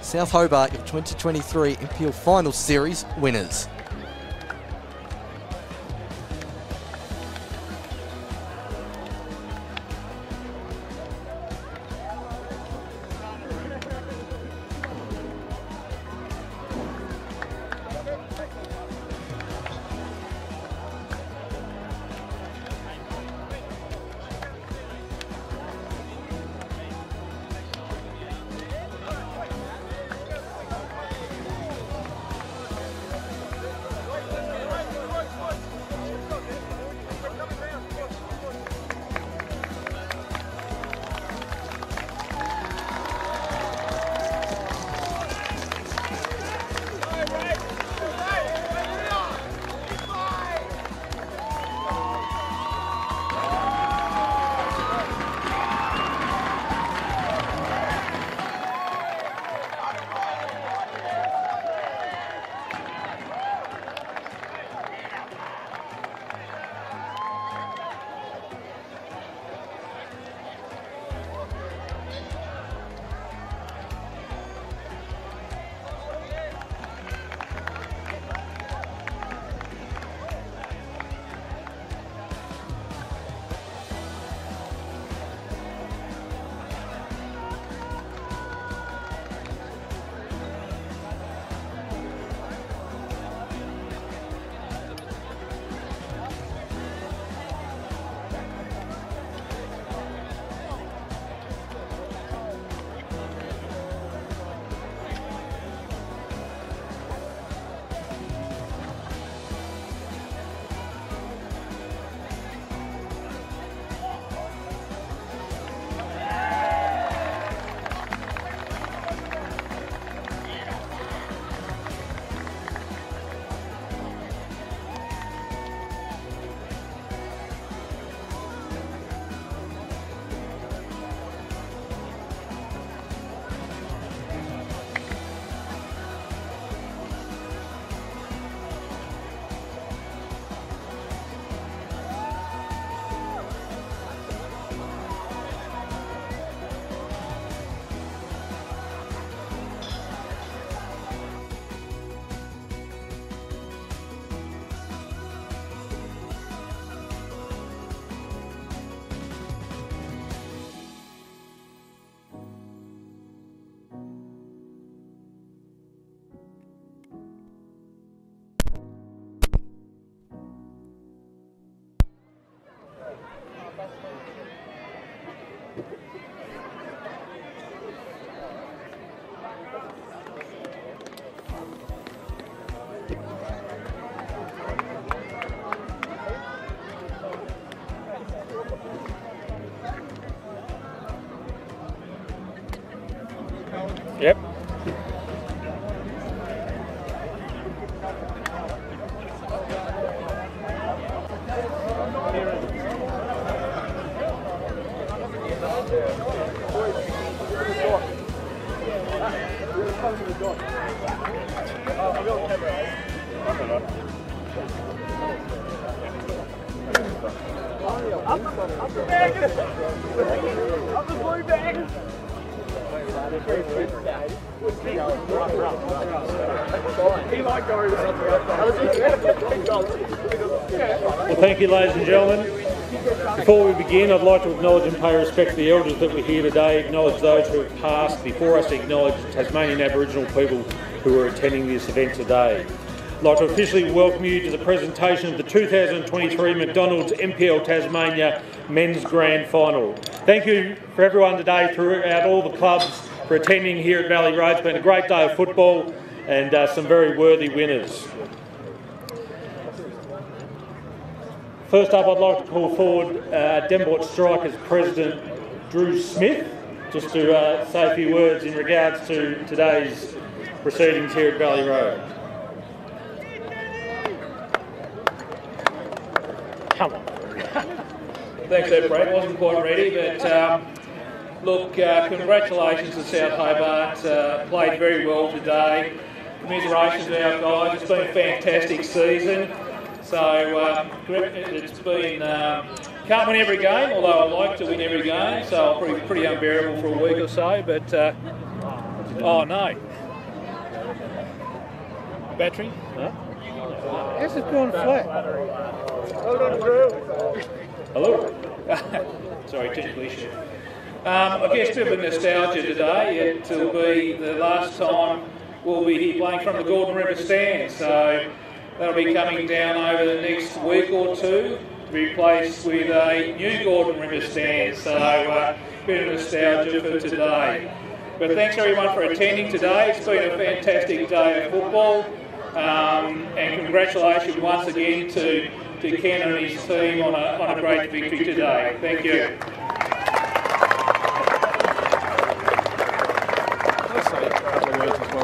South Hobart, your 2023 NPL Final Series winners. Thank you, ladies and gentlemen. Before we begin, I'd like to acknowledge and pay respect to the elders that were here today, acknowledge those who have passed before us, acknowledge Tasmanian Aboriginal people who are attending this event today. I'd like to officially welcome you to the presentation of the 2023 McDonald's NPL Tasmania Men's Grand Final. Thank you for everyone today throughout all the clubs for attending here at Valley Road. It's been a great day of football and uh, some very worthy winners. First up, I'd like to call forward uh, Devonport Strikers President Drew Smith, just to uh, say a few words in regards to today's proceedings here at Valley Road. Come on. Thanks, there, Brad. Wasn't quite ready, but um, look, uh, congratulations to South Hobart. Uh, played very well today. Commiserations to our guys. It's been a fantastic season. So uh, it's been um, can't win every game, although I like to win every game. So I'll pretty pretty unbearable for a week or so. But uh, oh no, battery. Huh? This has going flat. Hold on, Drew. Hello. *laughs* Sorry, technical issue. Um, I guess a bit of nostalgia today. It will be the last time we'll be here playing from the Gordon River stand. So that'll be coming down over the next week or two to be replaced with a new Gordon River stand. So uh, a bit of nostalgia for today. But thanks everyone for attending today. It's been a fantastic day of football. Um, and congratulations once again to, to Ken and his team on a, on a great victory today. Thank you.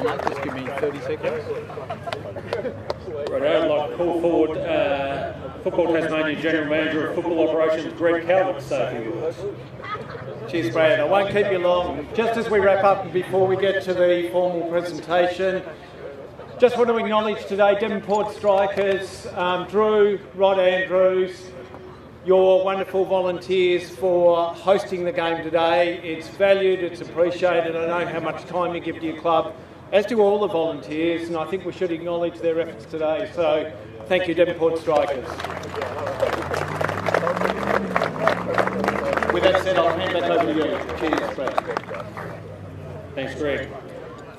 Just give me 30 seconds. Right, I'd like to call forward uh, Football Tasmania General Manager of Football Operations, Greg Calvert, to say a few words. Cheers, Brad. I won't keep you long. Just as we wrap up and before we get to the formal presentation, just want to acknowledge today Devonport Strikers, um, Drew, Rod Andrews, your wonderful volunteers for hosting the game today. It's valued, it's appreciated. I know how much time you give to your club, as do all the volunteers, and I think we should acknowledge their efforts today. So thank you, Devonport Strikers. With that said, I'll hand back over to you. Cheers, Brad. Thanks, Greg.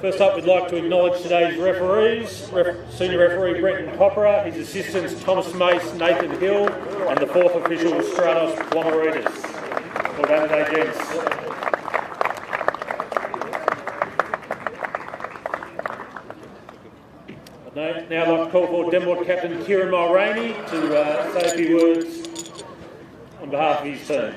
First up, we'd like to acknowledge today's referees, Ref- Senior Referee Brenton Copperer, his assistants Thomas Mace, Nathan Hill, and the fourth official Stratos Wamaridis. Well done today, gents. I'd now- like to call for Denmark captain Kieran Mulroney to uh, say a few words on behalf of his team.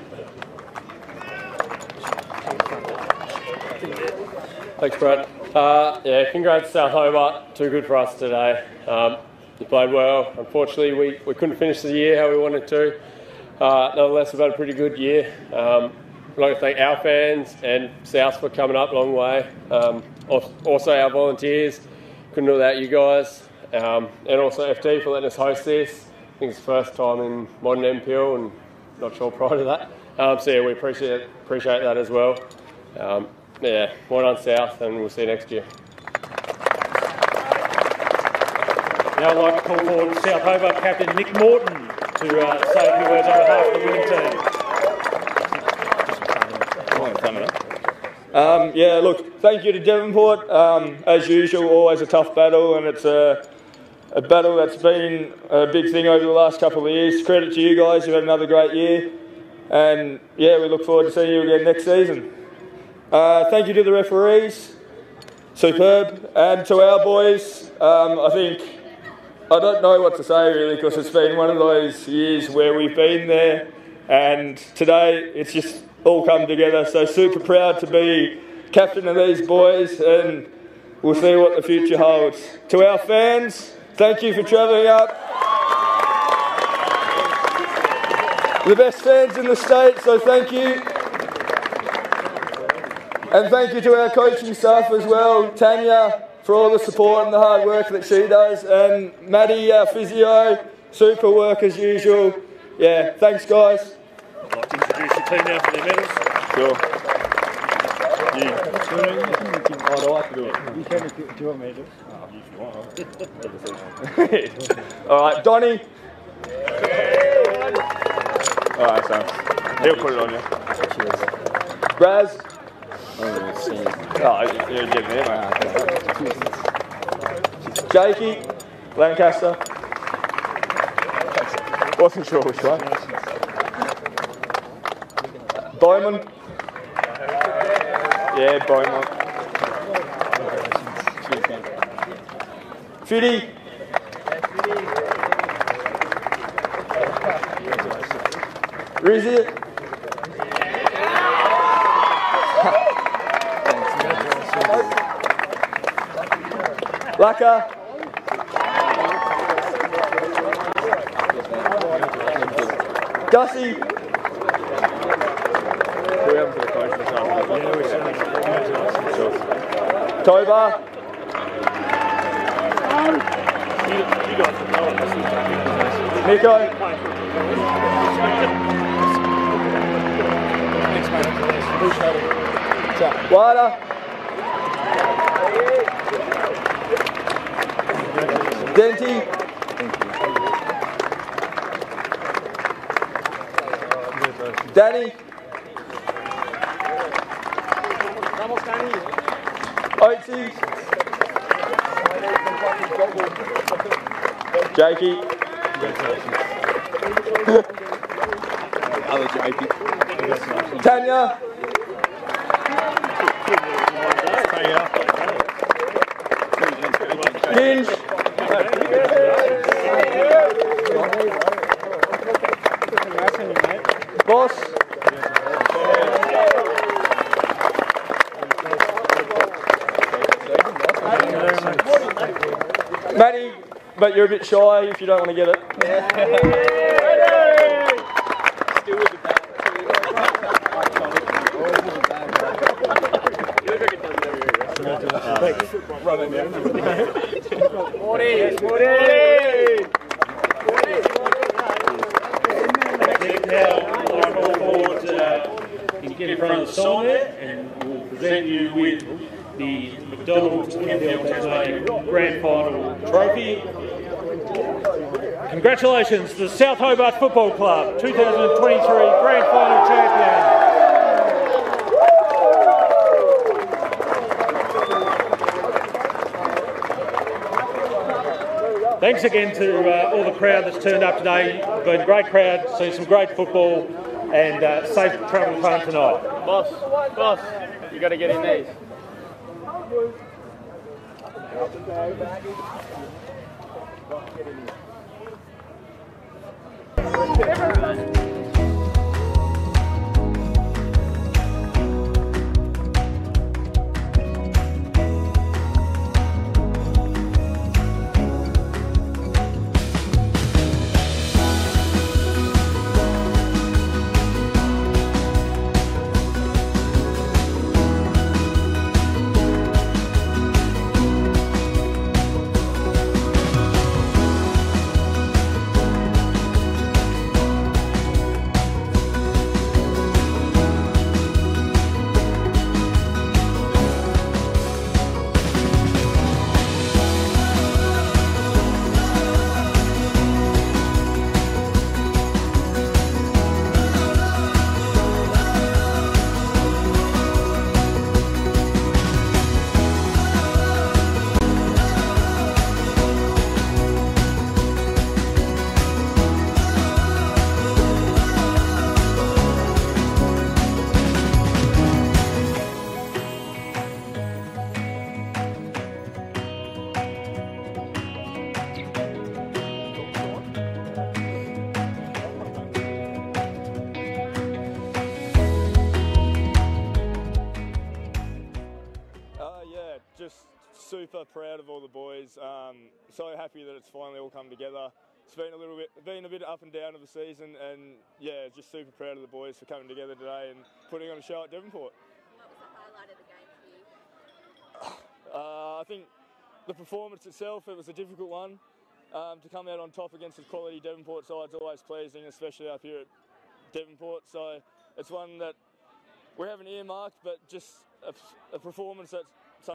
Thanks, Brett. Uh, yeah, congrats South Hobart. Too good for us today. Um, you played well. Unfortunately, we, we couldn't finish the year how we wanted to. Uh, nonetheless, we've had a pretty good year. Um, I'd like to thank our fans and South for coming up a long way. Um, also, our volunteers. Couldn't do it without you guys. Um, and also FT for letting us host this. I think it's the first time in modern NPL and not sure prior to that. Um, so yeah, we appreciate appreciate that as well. Um, yeah, well done South, and we'll see you next year. Now I'd like to call forward South Hobart captain Nick Morton to uh, say a few words on behalf of the winning team. Um, yeah, look, thank you to Devonport. Um, as usual, always a tough battle, and it's a, a battle that's been a big thing over the last couple of years. Credit to you guys, you've had another great year, and yeah, we look forward to seeing you again next season. Uh, thank you to the referees, superb, and to our boys. Um, I think I don't know what to say really because it's been one of those years where we've been there, and today it's just all come together. So super proud to be captain of these boys, and we'll see what the future holds. To our fans, thank you for travelling up. The best fans in the state, so thank you. And thank you to our coaching staff as well, Tanya, for all the support and the hard work that she does, and Maddie, our physio, super work as usual. Yeah, thanks guys. I'd like to introduce the team now for their medals. Sure. Oh, do I have to do it? You can if you, do you want me to? All right, Donny. All right, son. He'll put it on you. Raz. Oh, you're getting there, mate. Jakey. Lancaster. Wasn't sure which one. Bowman. Yeah, Bowman. Fiddy. Rizzy. Laka. Gussie. Toba. Nico. Wada. Denti. Danny. Oatsy. Jakey. Other Jakey. Tanya. But you're a bit shy if you don't want to get it. Now, Congratulations to the South Hobart Football Club, 2023 Grand Final Champion. Thanks again to uh, all the crowd that's turned up today. It's been a great crowd, seen some great football, and uh, safe travel home tonight. Boss, boss, you got to get in these. Get in It's been a little bit, been a bit up and down of the season, and yeah, just super proud of the boys for coming together today and putting on a show at Devonport. What was the highlight of the game for you? *sighs* Uh, I think the performance itself, it was a difficult one. Um, to come out on top against a quality Devonport side is always pleasing, especially up here at Devonport. So it's one that we haven't earmarked, but just a, a performance that